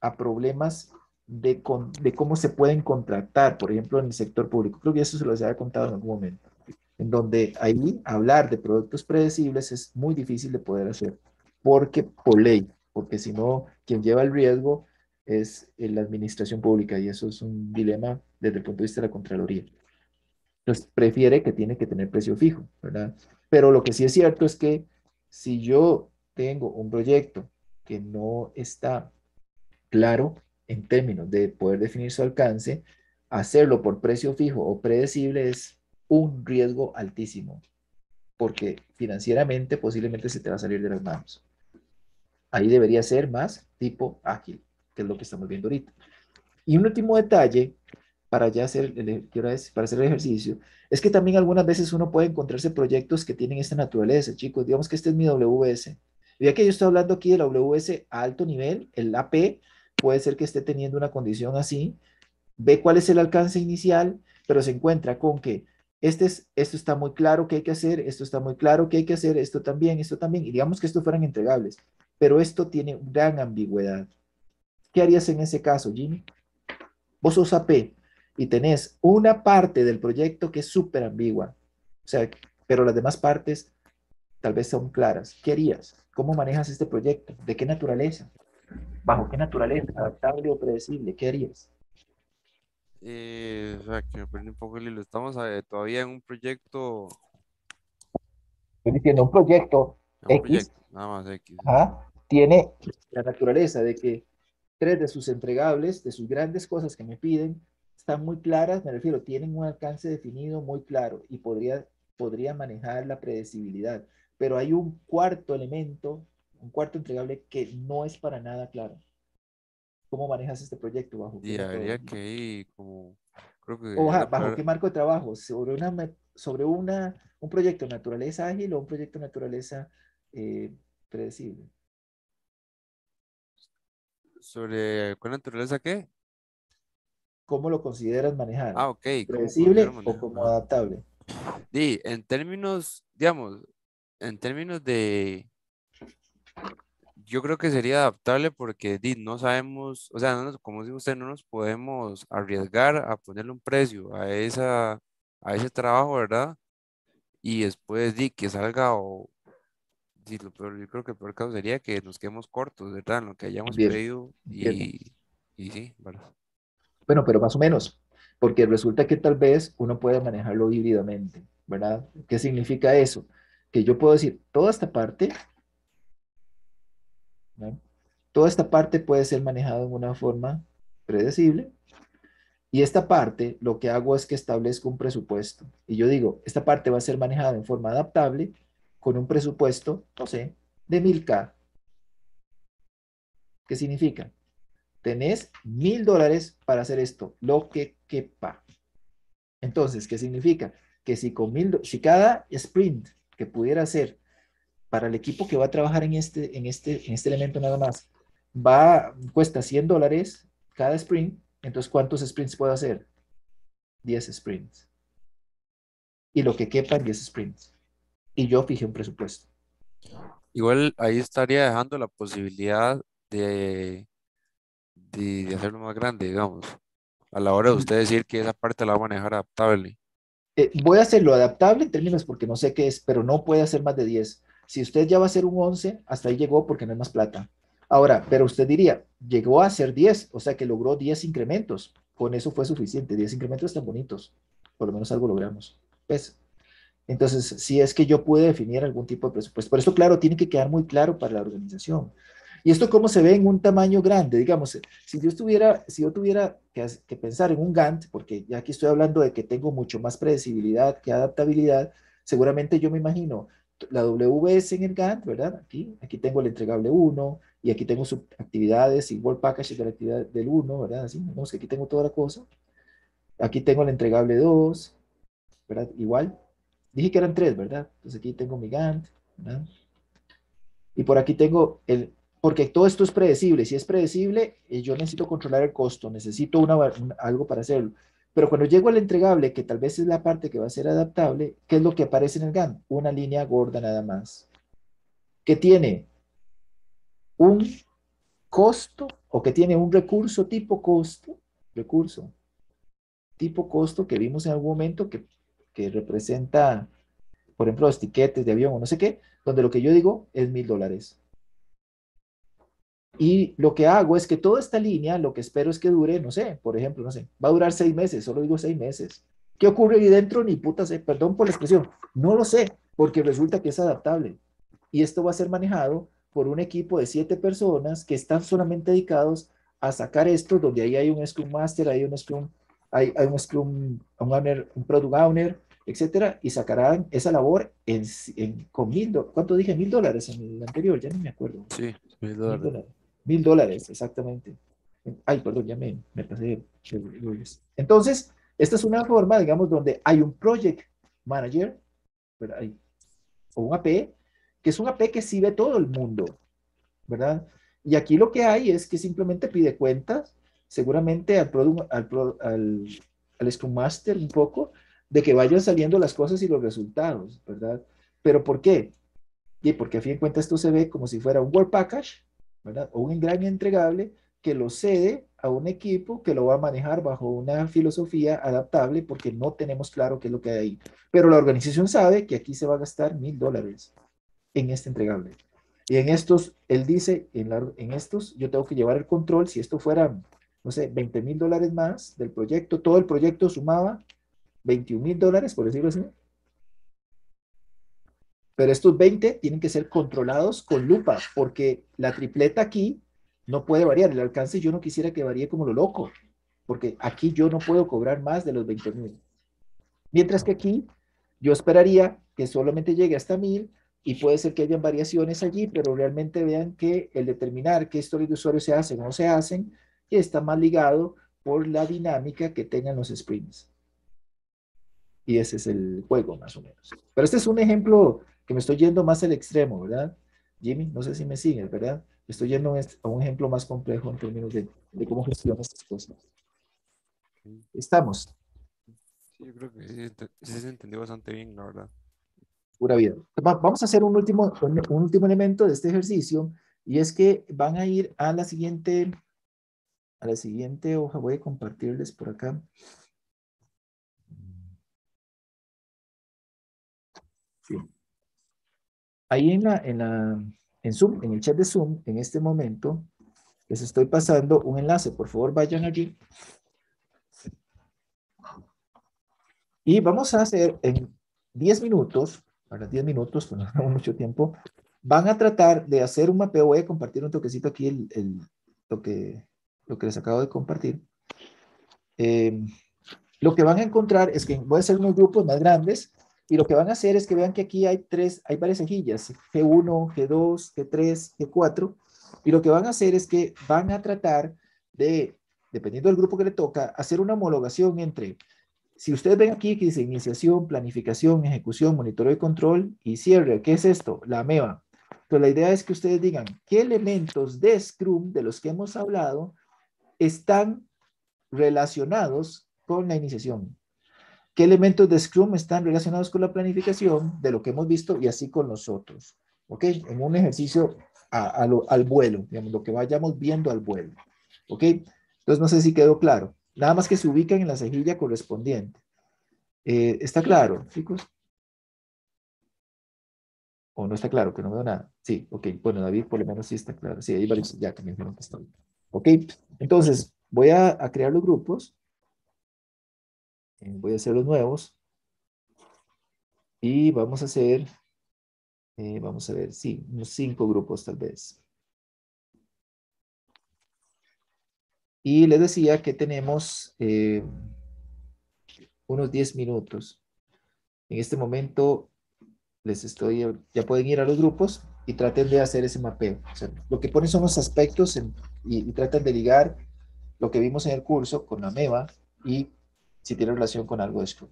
a problemas de, de, cómo se pueden contratar, por ejemplo, en el sector público. Creo que eso se los había contado en algún momento, en donde ahí hablar de productos predecibles es muy difícil de poder hacer, porque por ley, porque si no, quien lleva el riesgo es la administración pública y eso es un dilema desde el punto de vista de la Contraloría. Entonces, prefiere que tiene que tener precio fijo, ¿verdad? Pero lo que sí es cierto es que si yo tengo un proyecto que no está claro en términos de poder definir su alcance, hacerlo por precio fijo o predecible es un riesgo altísimo. porque financieramente posiblemente se te va a salir de las manos. Ahí debería ser más tipo ágil, que es lo que estamos viendo ahorita. Y un último detalle para ya hacer el, para hacer el ejercicio, es que también algunas veces uno puede encontrarse proyectos que tienen esta naturaleza, chicos. Digamos que este es mi WS. Ya que yo estoy hablando aquí de la WS a alto nivel, el AP puede ser que esté teniendo una condición así, ve cuál es el alcance inicial, pero se encuentra con que este es, esto está muy claro que hay que hacer, esto está muy claro que hay que hacer, esto también, esto también, y digamos que estos fueran entregables, pero esto tiene gran ambigüedad. ¿Qué harías en ese caso, Jimmy? Vos sos AP y tenés una parte del proyecto que es súper ambigua, o sea, pero las demás partes tal vez son claras. ¿Qué harías? ¿Cómo manejas este proyecto? ¿De qué naturaleza? ¿Bajo qué naturaleza? ¿Adaptable o predecible? ¿Qué harías? Eh, o sea, que me un poco el hilo. Estamos eh, todavía en un proyecto. Estoy diciendo un proyecto un X. proyecto, nada más X. Ajá, tiene la naturaleza de que tres de sus entregables, de sus grandes cosas que me piden, están muy claras, me refiero, tienen un alcance definido muy claro y podría, podría manejar la predecibilidad. Pero hay un cuarto elemento, un cuarto entregable que no es para nada claro. ¿Cómo manejas este proyecto? ¿Bajo qué Y habría metodología? que ir como. Creo que O, ajá, la ¿bajo qué marco de trabajo? ¿Sobre, una, sobre una, un proyecto de naturaleza ágil o un proyecto de naturaleza eh, predecible? ¿Sobre cuál naturaleza qué? ¿Cómo lo consideras manejar? Ah, ok. ¿cómo ¿Predecible o como Ajá. adaptable? Di, en términos, digamos, en términos de, yo creo que sería adaptable porque di, no sabemos, o sea, no nos- como dice usted, no nos podemos arriesgar a ponerle un precio a esa, a ese trabajo, ¿verdad? Y después di que salga o di, lo peor, yo creo que el peor caso sería que nos quedemos cortos, ¿verdad? En lo que hayamos Bien, pedido y, y sí, ¿verdad? Bueno, pero más o menos, porque resulta que tal vez uno puede manejarlo híbridamente, ¿verdad? ¿Qué significa eso? Que yo puedo decir, toda esta parte. Toda esta parte puede ser manejada en una forma predecible y esta parte lo que hago es que establezco un presupuesto y yo digo, esta parte va a ser manejada en forma adaptable con un presupuesto, no sé, de 1000K. ¿Qué significa? Tenés mil dólares para hacer esto, lo que quepa. Entonces, ¿qué significa? Que si con mil, si cada sprint que pudiera hacer para el equipo que va a trabajar en este, en este, en este elemento nada más, va, cuesta 100 dólares cada sprint, entonces ¿cuántos sprints puedo hacer? 10 sprints. Y lo que quepa en 10 sprints. Y yo fijé un presupuesto. Igual ahí estaría dejando la posibilidad de, de, de hacerlo más grande, digamos, a la hora de usted decir que esa parte la va a manejar adaptable. Eh, voy a hacerlo adaptable en términos porque no sé qué es, pero no puede hacer más de 10. Si usted ya va a hacer un 11, hasta ahí llegó porque no es más plata. Ahora, pero usted diría, llegó a hacer 10, o sea que logró 10 incrementos. Con eso fue suficiente. 10 incrementos tan bonitos. Por lo menos algo logramos. ¿Ves? Entonces, si es que yo pude definir algún tipo de presupuesto. Pero esto, claro, tiene que quedar muy claro para la organización. ¿Y esto cómo se ve en un tamaño grande? Digamos, si yo estuviera, si yo tuviera que, pensar en un Gantt, porque ya aquí estoy hablando de que tengo mucho más predecibilidad que adaptabilidad, seguramente yo me imagino la WS en el Gantt, ¿verdad? Aquí, aquí tengo el entregable 1 y aquí tengo subactividades World Package de la actividad del 1, ¿verdad? Así, vemos que aquí tengo toda la cosa. Aquí tengo el entregable 2, ¿verdad? Igual. Dije que eran tres, ¿verdad? Entonces aquí tengo mi Gantt, ¿verdad? Y por aquí tengo el, porque todo esto es predecible. Si es predecible, eh, yo necesito controlar el costo, necesito una, un- algo para hacerlo. Pero cuando llego al entregable, que tal vez es la parte que va a ser adaptable, ¿qué es lo que aparece en el GAN? Una línea gorda nada más. Que tiene un costo o que tiene un recurso tipo costo, recurso tipo costo que vimos en algún momento que, que representa, por ejemplo, los tiquetes de avión o no sé qué, donde lo que yo digo es mil dólares. Y lo que hago es que toda esta línea, lo que espero es que dure, no sé, por ejemplo, no sé, va a durar seis meses, solo digo seis meses. ¿Qué ocurre ahí dentro? Ni puta sé, perdón por la expresión, no lo sé, porque resulta que es adaptable. Y esto va a ser manejado por un equipo de siete personas que están solamente dedicados a sacar esto, donde ahí hay un Scrum Master, hay un Scrum, hay, hay un Scrum, un, owner, un Product Owner, etcétera, y sacarán esa labor en, en- con mil, ¿cuánto dije? Mil dólares en el anterior, ya no me acuerdo. Sí, Mil dólares. Mil dólares, exactamente. Ay, perdón, ya me, pasé. Entonces, esta es una forma, digamos, donde hay un project manager, o un AP, que es un AP que sí ve todo el mundo, ¿verdad? Y aquí lo que hay es que simplemente pide cuentas, seguramente al, produ- al, al, al Scrum Master un poco, de que vayan saliendo las cosas y los resultados, ¿verdad? ¿Pero por qué? Y porque a fin de cuentas esto se ve como si fuera un Word Package, ¿verdad? O un gran entregable que lo cede a un equipo que lo va a manejar bajo una filosofía adaptable porque no tenemos claro qué es lo que hay ahí. Pero la organización sabe que aquí se va a gastar mil dólares en este entregable. Y en estos, él dice, en, la- en estos yo tengo que llevar el control, si esto fuera, no sé, 20 mil dólares más del proyecto, todo el proyecto sumaba 21 mil dólares, por decirlo así. Pero estos 20 tienen que ser controlados con lupa, porque la tripleta aquí no puede variar. El alcance yo no quisiera que varíe como lo loco, porque aquí yo no puedo cobrar más de los 20 mil. Mientras que aquí yo esperaría que solamente llegue hasta 1000 y puede ser que hayan variaciones allí, pero realmente vean que el determinar qué historias de usuario se hacen o no se hacen está más ligado por la dinámica que tengan los sprints. Y ese es el juego, más o menos. Pero este es un ejemplo que me estoy yendo más al extremo, ¿verdad? Jimmy, no sé si me sigues, ¿verdad? Estoy yendo a est- a un ejemplo más complejo en términos de, de cómo gestiono estas cosas. Estamos, Sí, yo creo que sí, sí se entendió bastante bien, la verdad. pura vida. Va- vamos a hacer un último, un, un último elemento de este ejercicio y es que van a ir a la siguiente, a la siguiente hoja. Voy a compartirles por acá. Ahí en la, en la, en Zoom, en el chat de Zoom, en este momento, les estoy pasando un enlace. Por favor, vayan allí. Y vamos a hacer en 10 minutos, para 10 minutos, pues no tenemos mucho tiempo, van a tratar de hacer un mapeo. Voy a compartir un toquecito aquí, el, el- lo, que, lo que les acabo de compartir. Eh, lo que van a encontrar es que voy a hacer unos grupos más grandes y lo que van a hacer es que vean que aquí hay tres, hay varias cejillas, G1, G2, G3, G4, y lo que van a hacer es que van a tratar de, dependiendo del grupo que le toca, hacer una homologación entre, si ustedes ven aquí que dice iniciación, planificación, ejecución, monitoreo y control y cierre, ¿qué es esto? La AMEBA. Entonces la idea es que ustedes digan qué elementos de Scrum de los que hemos hablado están relacionados con la iniciación. ¿Qué elementos de Scrum están relacionados con la planificación de lo que hemos visto y así con los otros? ¿Ok? En un ejercicio a- a lo- al vuelo, digamos, lo que vayamos viendo al vuelo. ¿Ok? Entonces no sé si quedó claro. Nada más que se ubican en la cejilla correspondiente. Eh, ¿Está claro, chicos? ¿O no está claro? Que no veo nada. Sí, ok. Bueno, David por lo menos sí está claro. Sí, hay varios ya que me dijeron que está bien. Ok. Entonces, voy a, a crear los grupos. Eh, Voy a hacer los nuevos. Y vamos a hacer, eh, vamos a ver, sí, unos cinco grupos tal vez. Y les decía que tenemos eh, unos 10 minutos. En este momento les estoy, ya pueden ir a los grupos y traten de hacer ese mapeo. O sea, lo que ponen son los aspectos en- y, y tratan de ligar lo que vimos en el curso con la MEVA y si tiene relación con algo de Scrum.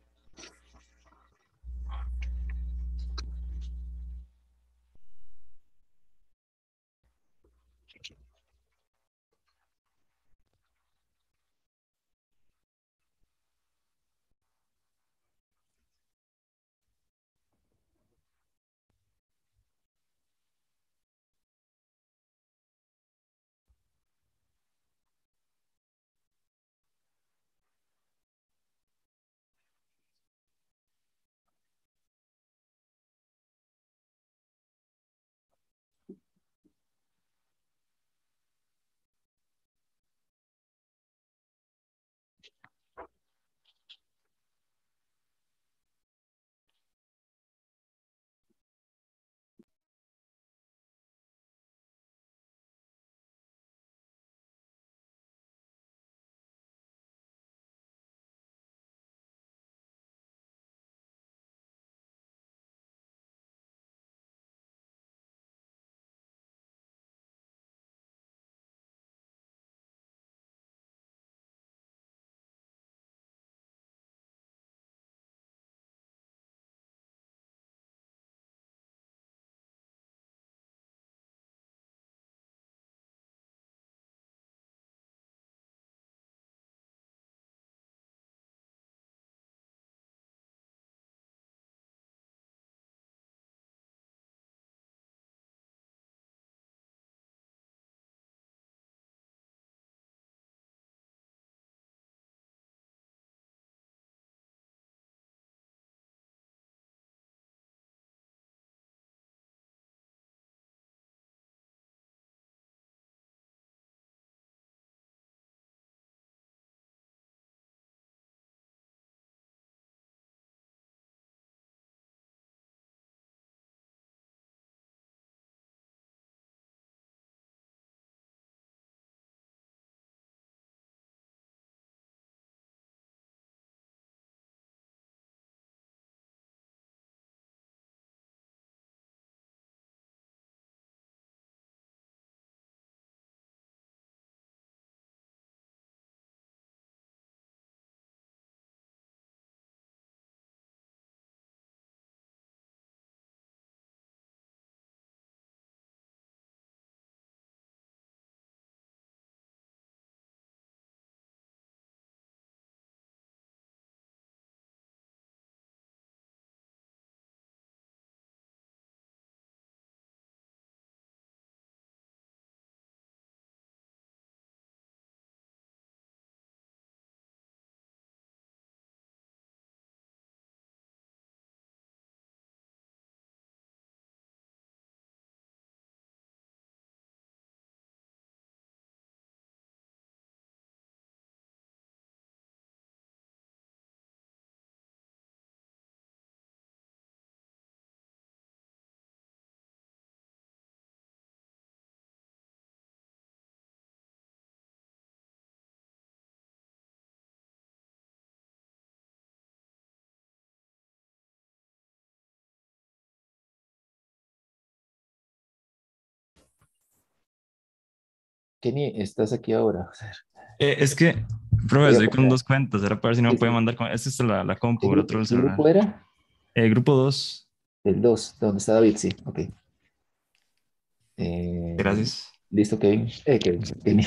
Kenny, estás aquí ahora. Eh, es que, profe, estoy con dos cuentas, era para ver si no me puede mandar con... Esta es la, la compu, ¿Qué el otro el qué celular. grupo era? Eh, grupo 2, El 2, donde está David, sí, ok. Eh, gracias. listo, Kevin. Eh, Kevin, Kenny.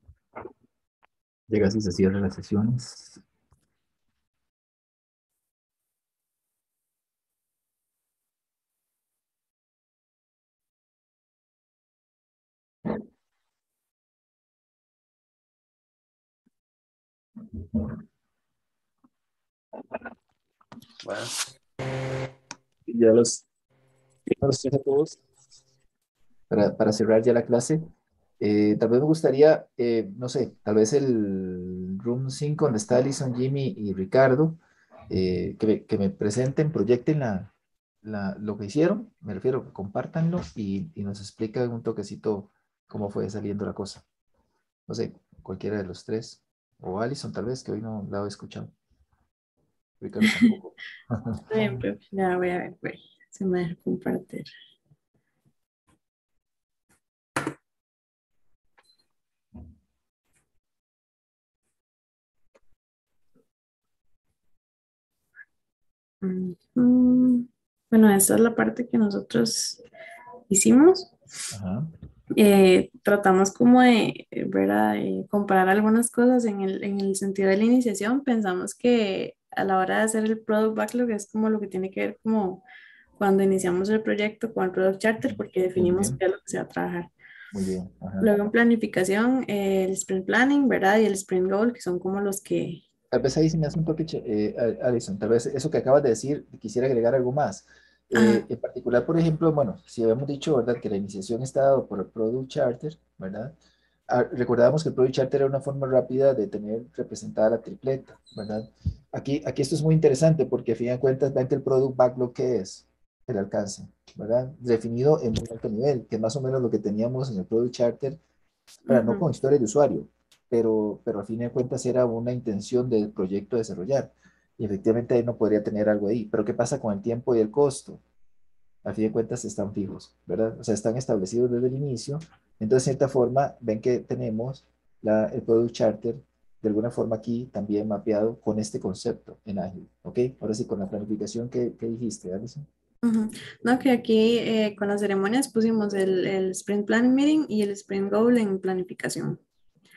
Llega así, se cierran las sesiones. Bueno, Ya los, ya los todos. Para, para cerrar ya la clase, eh, tal vez me gustaría, eh, no sé, tal vez el Room 5 donde está Alison, Jimmy y Ricardo, eh, que, me, que me presenten, proyecten la, la- lo que hicieron, me refiero, compártanlo y, y nos explican un toquecito cómo fue saliendo la cosa. No sé, cualquiera de los tres, o Alison tal vez, que hoy no la he escuchado. Ricardo tampoco. Está bien, voy a ver. Se me deja compartir. Bueno, esa es la parte que nosotros hicimos. Ajá. Eh, tratamos como de, eh, ¿verdad? de comparar algunas cosas en el, en el sentido de la iniciación. Pensamos que a la hora de hacer el Product Backlog es como lo que tiene que ver como cuando iniciamos el proyecto con el Product Charter porque definimos qué es lo que se va a trabajar. Muy bien. ajá. Luego en planificación, eh, el Sprint Planning, ¿verdad? Y el Sprint Goal, que son como los que... Tal vez ahí sí me hace un toque, eh, Al- Alison, tal vez eso que acabas de decir, quisiera agregar algo más. Eh, en particular, por ejemplo, bueno, si habíamos dicho, ¿verdad?, que la iniciación está dado por el Product Charter, ¿verdad? Ah, recordábamos que el Product Charter era una forma rápida de tener representada la tripleta, ¿verdad? Aquí, aquí esto es muy interesante porque a fin de cuentas, vean que el Product Backlog, ¿qué es? El alcance, ¿verdad? Definido en muy alto nivel, que es más o menos lo que teníamos en el Product Charter, para no Ujú. con historia de usuario, pero, pero a fin de cuentas era una intención del proyecto desarrollar. Y efectivamente ahí no podría tener algo ahí. Pero ¿qué pasa con el tiempo y el costo? A fin de cuentas están fijos, ¿verdad? O sea, están establecidos desde el inicio. Entonces, de cierta forma, ven que tenemos la, el Product Charter de alguna forma aquí también mapeado con este concepto en Ágil, ¿ok? Ahora sí, con la planificación que, que dijiste, Alison. Ujú. No, que aquí eh, con las ceremonias pusimos el, el Sprint Planning Meeting y el Sprint Goal en planificación,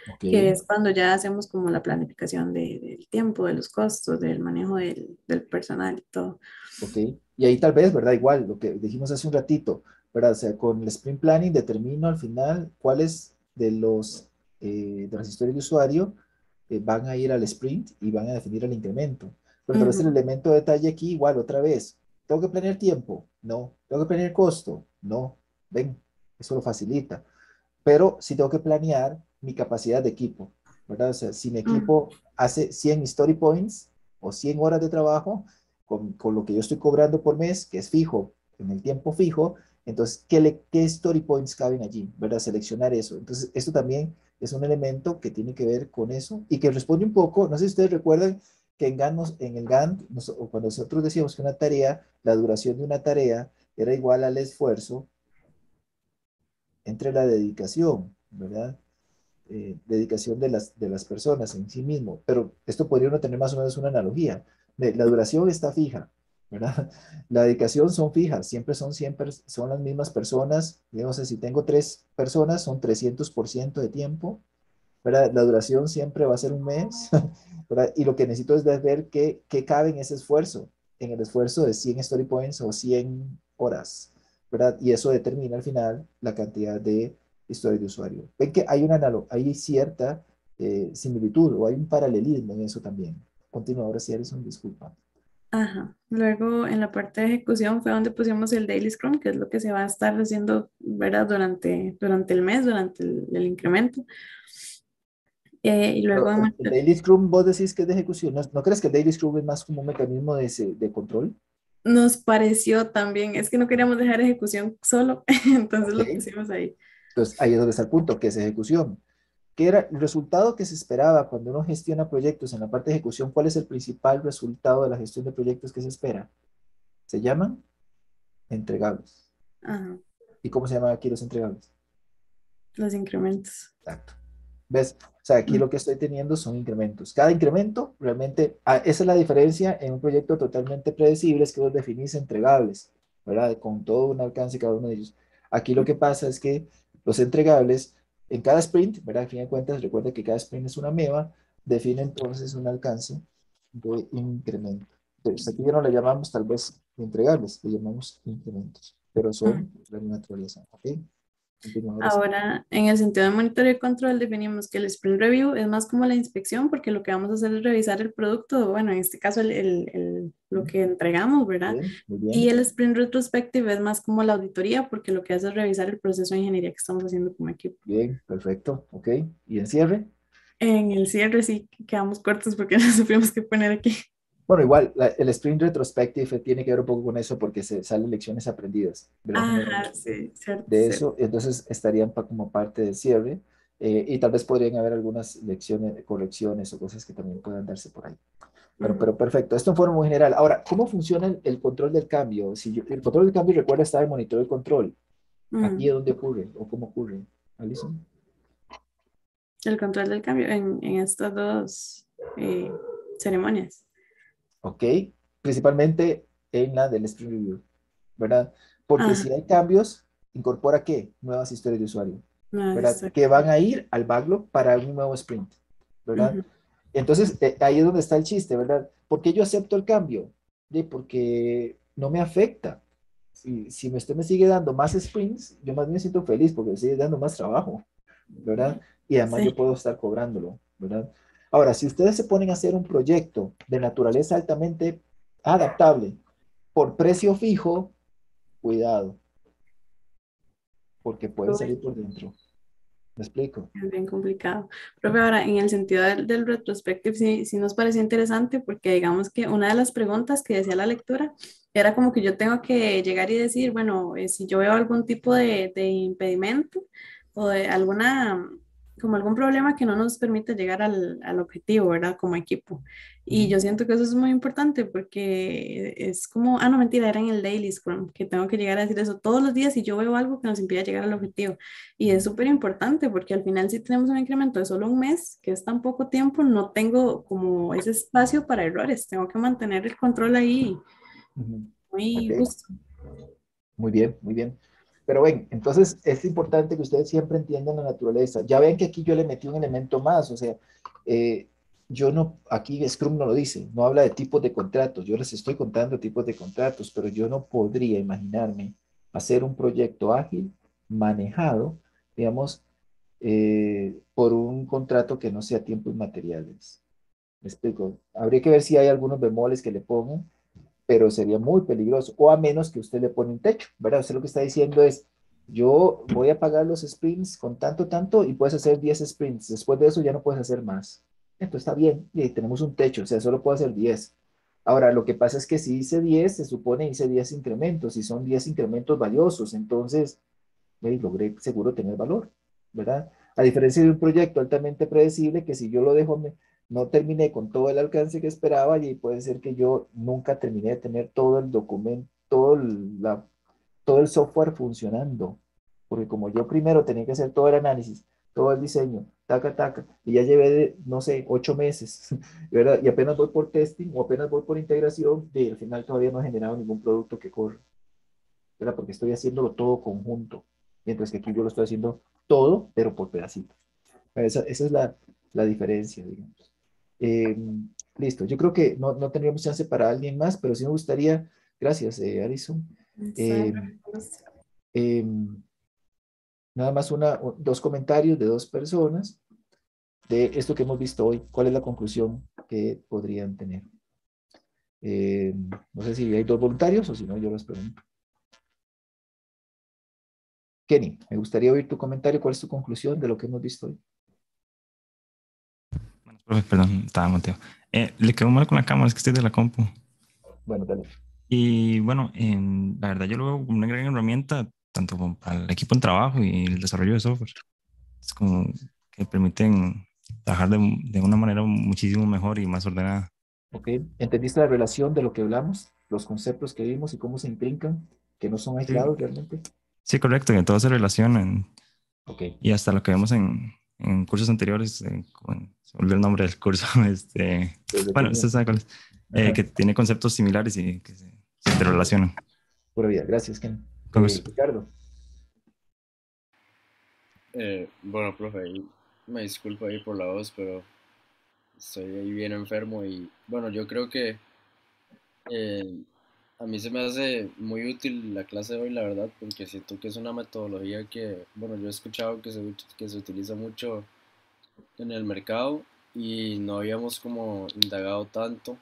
Ok, que es cuando ya hacemos como la planificación de- del tiempo, de los costos, del manejo del, del personal y todo. ok. Y ahí tal vez, ¿verdad? Igual, lo que dijimos hace un ratito, ¿verdad? O sea, con el Sprint Planning determino al final cuáles de los eh, de las historias de usuario eh, van a ir al sprint y van a definir el incremento. Pero tal vez el Ujú. elemento de detalle aquí, igual, otra vez, ¿tengo que planear tiempo? No. ¿Tengo que planear costo? No. Ven, eso lo facilita. Pero si tengo que planear mi capacidad de equipo, ¿verdad? O sea, si mi equipo hace 100 story points o 100 horas de trabajo, con, con lo que yo estoy cobrando por mes, que es fijo, en el tiempo fijo, entonces, ¿qué, le, qué story points caben allí? ¿Verdad? Seleccionar eso. Entonces, esto también es un elemento que tiene que ver con eso y que responde un poco, no sé si ustedes recuerdan que en, GAN nos- en el nos- o cuando nosotros decíamos que una tarea, la duración de una tarea era igual al esfuerzo entre la dedicación, ¿verdad? Eh, dedicación de las, de las personas en sí mismo. Pero esto podría uno tener más o menos una analogía. La duración está fija, ¿verdad? La dedicación son fijas, siempre son, siempre son las mismas personas. Digamos, si tengo tres personas, son 300% de tiempo, ¿verdad? La duración siempre va a ser un mes, ¿verdad? Y lo que necesito es ver qué, qué cabe en ese esfuerzo, en el esfuerzo de 100 story points o 100 horas, ¿verdad? Y eso determina al final la cantidad de historia de usuario. Ven que hay una hay cierta eh, similitud o hay un paralelismo en eso también. Continúa ahora, sí, Alison, disculpa. Ajá. Luego en la parte de ejecución fue donde pusimos el Daily Scrum, que es lo que se va a estar haciendo, ¿verdad? Durante, durante el mes, durante el, el incremento. Eh, y luego Pero el, el Daily Scrum, vos decís que es de ejecución. ¿No, no crees que el Daily Scrum es más como un mecanismo de, de control? nos pareció también, es que no queríamos dejar ejecución solo, entonces lo Ok. pusimos ahí. Entonces, ahí es donde está el punto, que es ejecución. ¿Qué era el resultado que se esperaba cuando uno gestiona proyectos en la parte de ejecución? ¿Cuál es el principal resultado de la gestión de proyectos que se espera? Se llaman entregables. Ajá. ¿Y cómo se llaman aquí los entregables? Los incrementos. Exacto. ¿Ves? O sea, aquí lo que estoy teniendo son incrementos. Cada incremento, realmente, ah, esa es la diferencia en un proyecto totalmente predecible, es que vos definís entregables, ¿verdad? Con todo un alcance cada uno de ellos. Aquí lo que pasa es que los entregables, en cada sprint, ¿verdad? A fin de cuentas, recuerda que cada sprint es una MEVA, define entonces un alcance de incremento. Entonces, aquí ya no le llamamos tal vez entregables, le llamamos incrementos, pero son de la naturaleza, ¿ok? Ahora, en el sentido de monitoreo y control, definimos que el sprint review es más como la inspección, porque lo que vamos a hacer es revisar el producto, bueno, en este caso el, el- el- lo que entregamos, ¿verdad? Bien, muy bien. Y el sprint retrospective es más como la auditoría, porque lo que hace es revisar el proceso de ingeniería que estamos haciendo como equipo. Bien, perfecto, ok. ¿Y en cierre? En el cierre sí quedamos cortos porque no supimos qué poner aquí. Bueno, igual, la- el sprint retrospective tiene que ver un poco con eso porque se salen lecciones aprendidas. Ajá, sí, cierto. de cierto. eso, entonces estarían pa- como parte del cierre eh, y tal vez podrían haber algunas lecciones, correcciones o cosas que también puedan darse por ahí. Pero, pero perfecto, esto en forma muy general. Ahora, ¿cómo funciona el, el control del cambio? Si yo- el control del cambio, recuerda, está en monitoreo y control. ¿Aquí es donde ocurre o cómo ocurre? Alison. El control del cambio en, en estas dos eh, ceremonias. ¿Ok? Principalmente en la del sprint review, ¿verdad? Porque Ah. si hay cambios, ¿incorpora qué? Nuevas historias de usuario. Nuevas ¿verdad? Que van a ir al backlog para un nuevo sprint, ¿verdad? Ujú. Entonces, eh, ahí es donde está el chiste, ¿verdad? ¿Por qué yo acepto el cambio? De, porque no me afecta. Si, si usted me sigue dando más sprints, yo más bien me siento feliz porque me sigue dando más trabajo, ¿verdad? Y además Sí. yo puedo estar cobrándolo, ¿verdad? Ahora, si ustedes se ponen a hacer un proyecto de naturaleza altamente adaptable por precio fijo, cuidado, porque pueden Uy. salir por dentro. ¿Me explico? Es bien complicado. Profe, ahora, en el sentido del, del retrospective, sí, sí nos pareció interesante porque digamos que una de las preguntas que decía la lectura era como que yo tengo que llegar y decir, bueno, eh, si yo veo algún tipo de, de impedimento o de alguna, como algún problema que no nos permite llegar al, al objetivo, ¿verdad? Como equipo. Y yo siento que eso es muy importante porque es como, ah, no, mentira, era en el Daily Scrum, que tengo que llegar a decir eso todos los días y yo veo algo que nos impide llegar al objetivo. Y es súper importante porque al final si tenemos un incremento de solo un mes, que es tan poco tiempo, no tengo como ese espacio para errores, tengo que mantener el control ahí muy Ok. justo. Muy bien, muy bien. Pero ven, entonces es importante que ustedes siempre entiendan la naturaleza. Ya ven que aquí yo le metí un elemento más, o sea, eh, yo no, aquí Scrum no lo dice, no habla de tipos de contratos, yo les estoy contando tipos de contratos, pero yo no podría imaginarme hacer un proyecto ágil manejado, digamos, eh, por un contrato que no sea tiempos materiales. ¿Me explico? Habría que ver si hay algunos bemoles que le pongan, pero sería muy peligroso, o a menos que usted le pone un techo, ¿verdad? Usted lo que está diciendo es, yo voy a pagar los sprints con tanto, tanto, y puedes hacer 10 sprints, después de eso ya no puedes hacer más. Esto está bien, y tenemos un techo, o sea, solo puedo hacer 10. Ahora, lo que pasa es que si hice 10, se supone hice 10 incrementos, y son 10 incrementos valiosos, entonces, eh, logré seguro tener valor, ¿verdad? A diferencia de un proyecto altamente predecible, que si yo lo dejo, no terminé con todo el alcance que esperaba y puede ser que yo nunca terminé de tener todo el documento, todo la- todo el software funcionando. Porque como yo primero tenía que hacer todo el análisis, todo el diseño, taca, taca, y ya llevé, no sé, ocho meses, ¿verdad? Y apenas voy por testing o apenas voy por integración, y al final todavía no he generado ningún producto que corra, ¿verdad? Porque estoy haciéndolo todo conjunto, mientras que aquí yo lo estoy haciendo todo, pero por pedacitos. Esa, esa es la, la diferencia, digamos. Eh, listo, yo creo que no, no tendríamos chance para alguien más, pero sí me gustaría, gracias, eh, Alison. Eh, eh, nada más una, dos comentarios de dos personas de esto que hemos visto hoy. ¿Cuál es la conclusión que podrían tener? Eh, no sé si hay dos voluntarios o si no, yo les pregunto. Kenny, me gustaría oír tu comentario. ¿Cuál es tu conclusión de lo que hemos visto hoy? Profe, perdón, estaba moteado. Eh, le quedó mal con la cámara, es que estoy de la compu. Bueno, dale. Y bueno, en- la verdad yo lo veo como una gran herramienta, tanto para el equipo en trabajo y el desarrollo de software. Es como que permiten trabajar de, de una manera muchísimo mejor y más ordenada. ¿Ok? ¿Entendiste la relación de lo que hablamos? Los conceptos que vimos y cómo se intrincan, que no son aislados realmente. Sí, correcto, que todo se relaciona. Ok. Y hasta lo que vemos en, en cursos anteriores, eh, con- se me olvidó el nombre del curso, este, Desde bueno, usted sabe cuál es, eh, que tiene conceptos similares y que se, se interrelacionan. Pura vida. Gracias, Ken. Con Eh. Ricardo. Eh, bueno, profe, me disculpo ahí por la voz, pero estoy ahí bien enfermo y bueno, yo creo que eh, a mí se me hace muy útil la clase de hoy, la verdad, porque siento que es una metodología que, bueno, yo he escuchado que se, que se utiliza mucho en el mercado y no habíamos como indagado tanto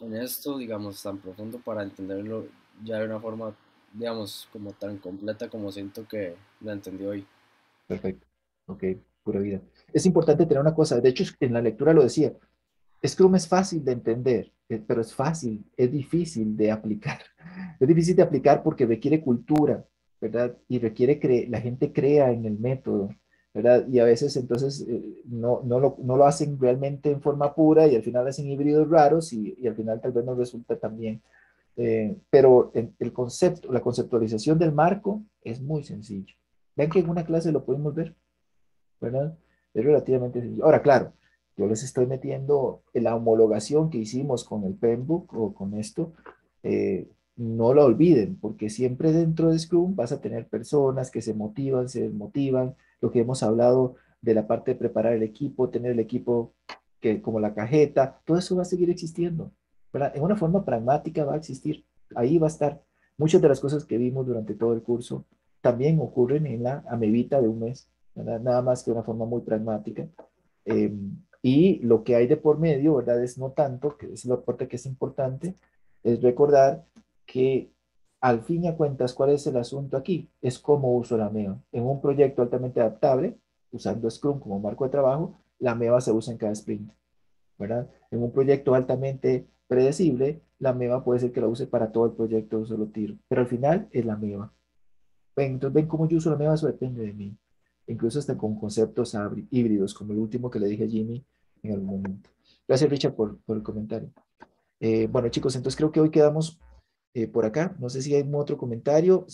en esto, digamos, tan profundo para entenderlo ya de una forma, digamos, como tan completa como siento que la entendí hoy. Perfecto. Ok, pura vida. Es importante tener una cosa, de hecho en la lectura lo decía, Scrum es fácil de entender, pero es fácil, es difícil de aplicar. Es difícil de aplicar porque requiere cultura, ¿verdad? Y requiere que la gente crea en el método, ¿verdad? Y a veces entonces eh, no, no, lo, no lo hacen realmente en forma pura y al final hacen híbridos raros y, y al final tal vez no resulta tan bien. Eh, pero el, el concepto, la conceptualización del marco es muy sencillo. Vean que en una clase lo podemos ver, ¿verdad? Es relativamente sencillo. Ahora, claro, yo les estoy metiendo en la homologación que hicimos con el Penbook o con esto, eh, no lo olviden, porque siempre dentro de Scrum vas a tener personas que se motivan, se desmotivan, lo que hemos hablado de la parte de preparar el equipo, tener el equipo que como la cajeta, todo eso va a seguir existiendo, ¿verdad? En una forma pragmática va a existir, ahí va a estar. Muchas de las cosas que vimos durante todo el curso también ocurren en la amebita de un mes, ¿verdad? Nada más que de una forma muy pragmática. Eh, y lo que hay de por medio, ¿verdad? Es no tanto, que es la parte que es importante, es recordar que al fin y a cuentas, ¿cuál es el asunto aquí? Es cómo uso la MEVA. En un proyecto altamente adaptable, usando Scrum como marco de trabajo, la MEVA se usa en cada sprint, ¿verdad? En un proyecto altamente predecible, la MEVA puede ser que la use para todo el proyecto de un solo tiro, pero al final es la MEVA. Entonces, ven cómo yo uso la MEVA, eso depende de mí. Incluso hasta con conceptos híbridos, como el último que le dije a Jimmy en algún momento. Gracias, Richard, por, el comentario. Eh, bueno, chicos, entonces creo que hoy quedamos eh, por acá. No sé si hay otro comentario.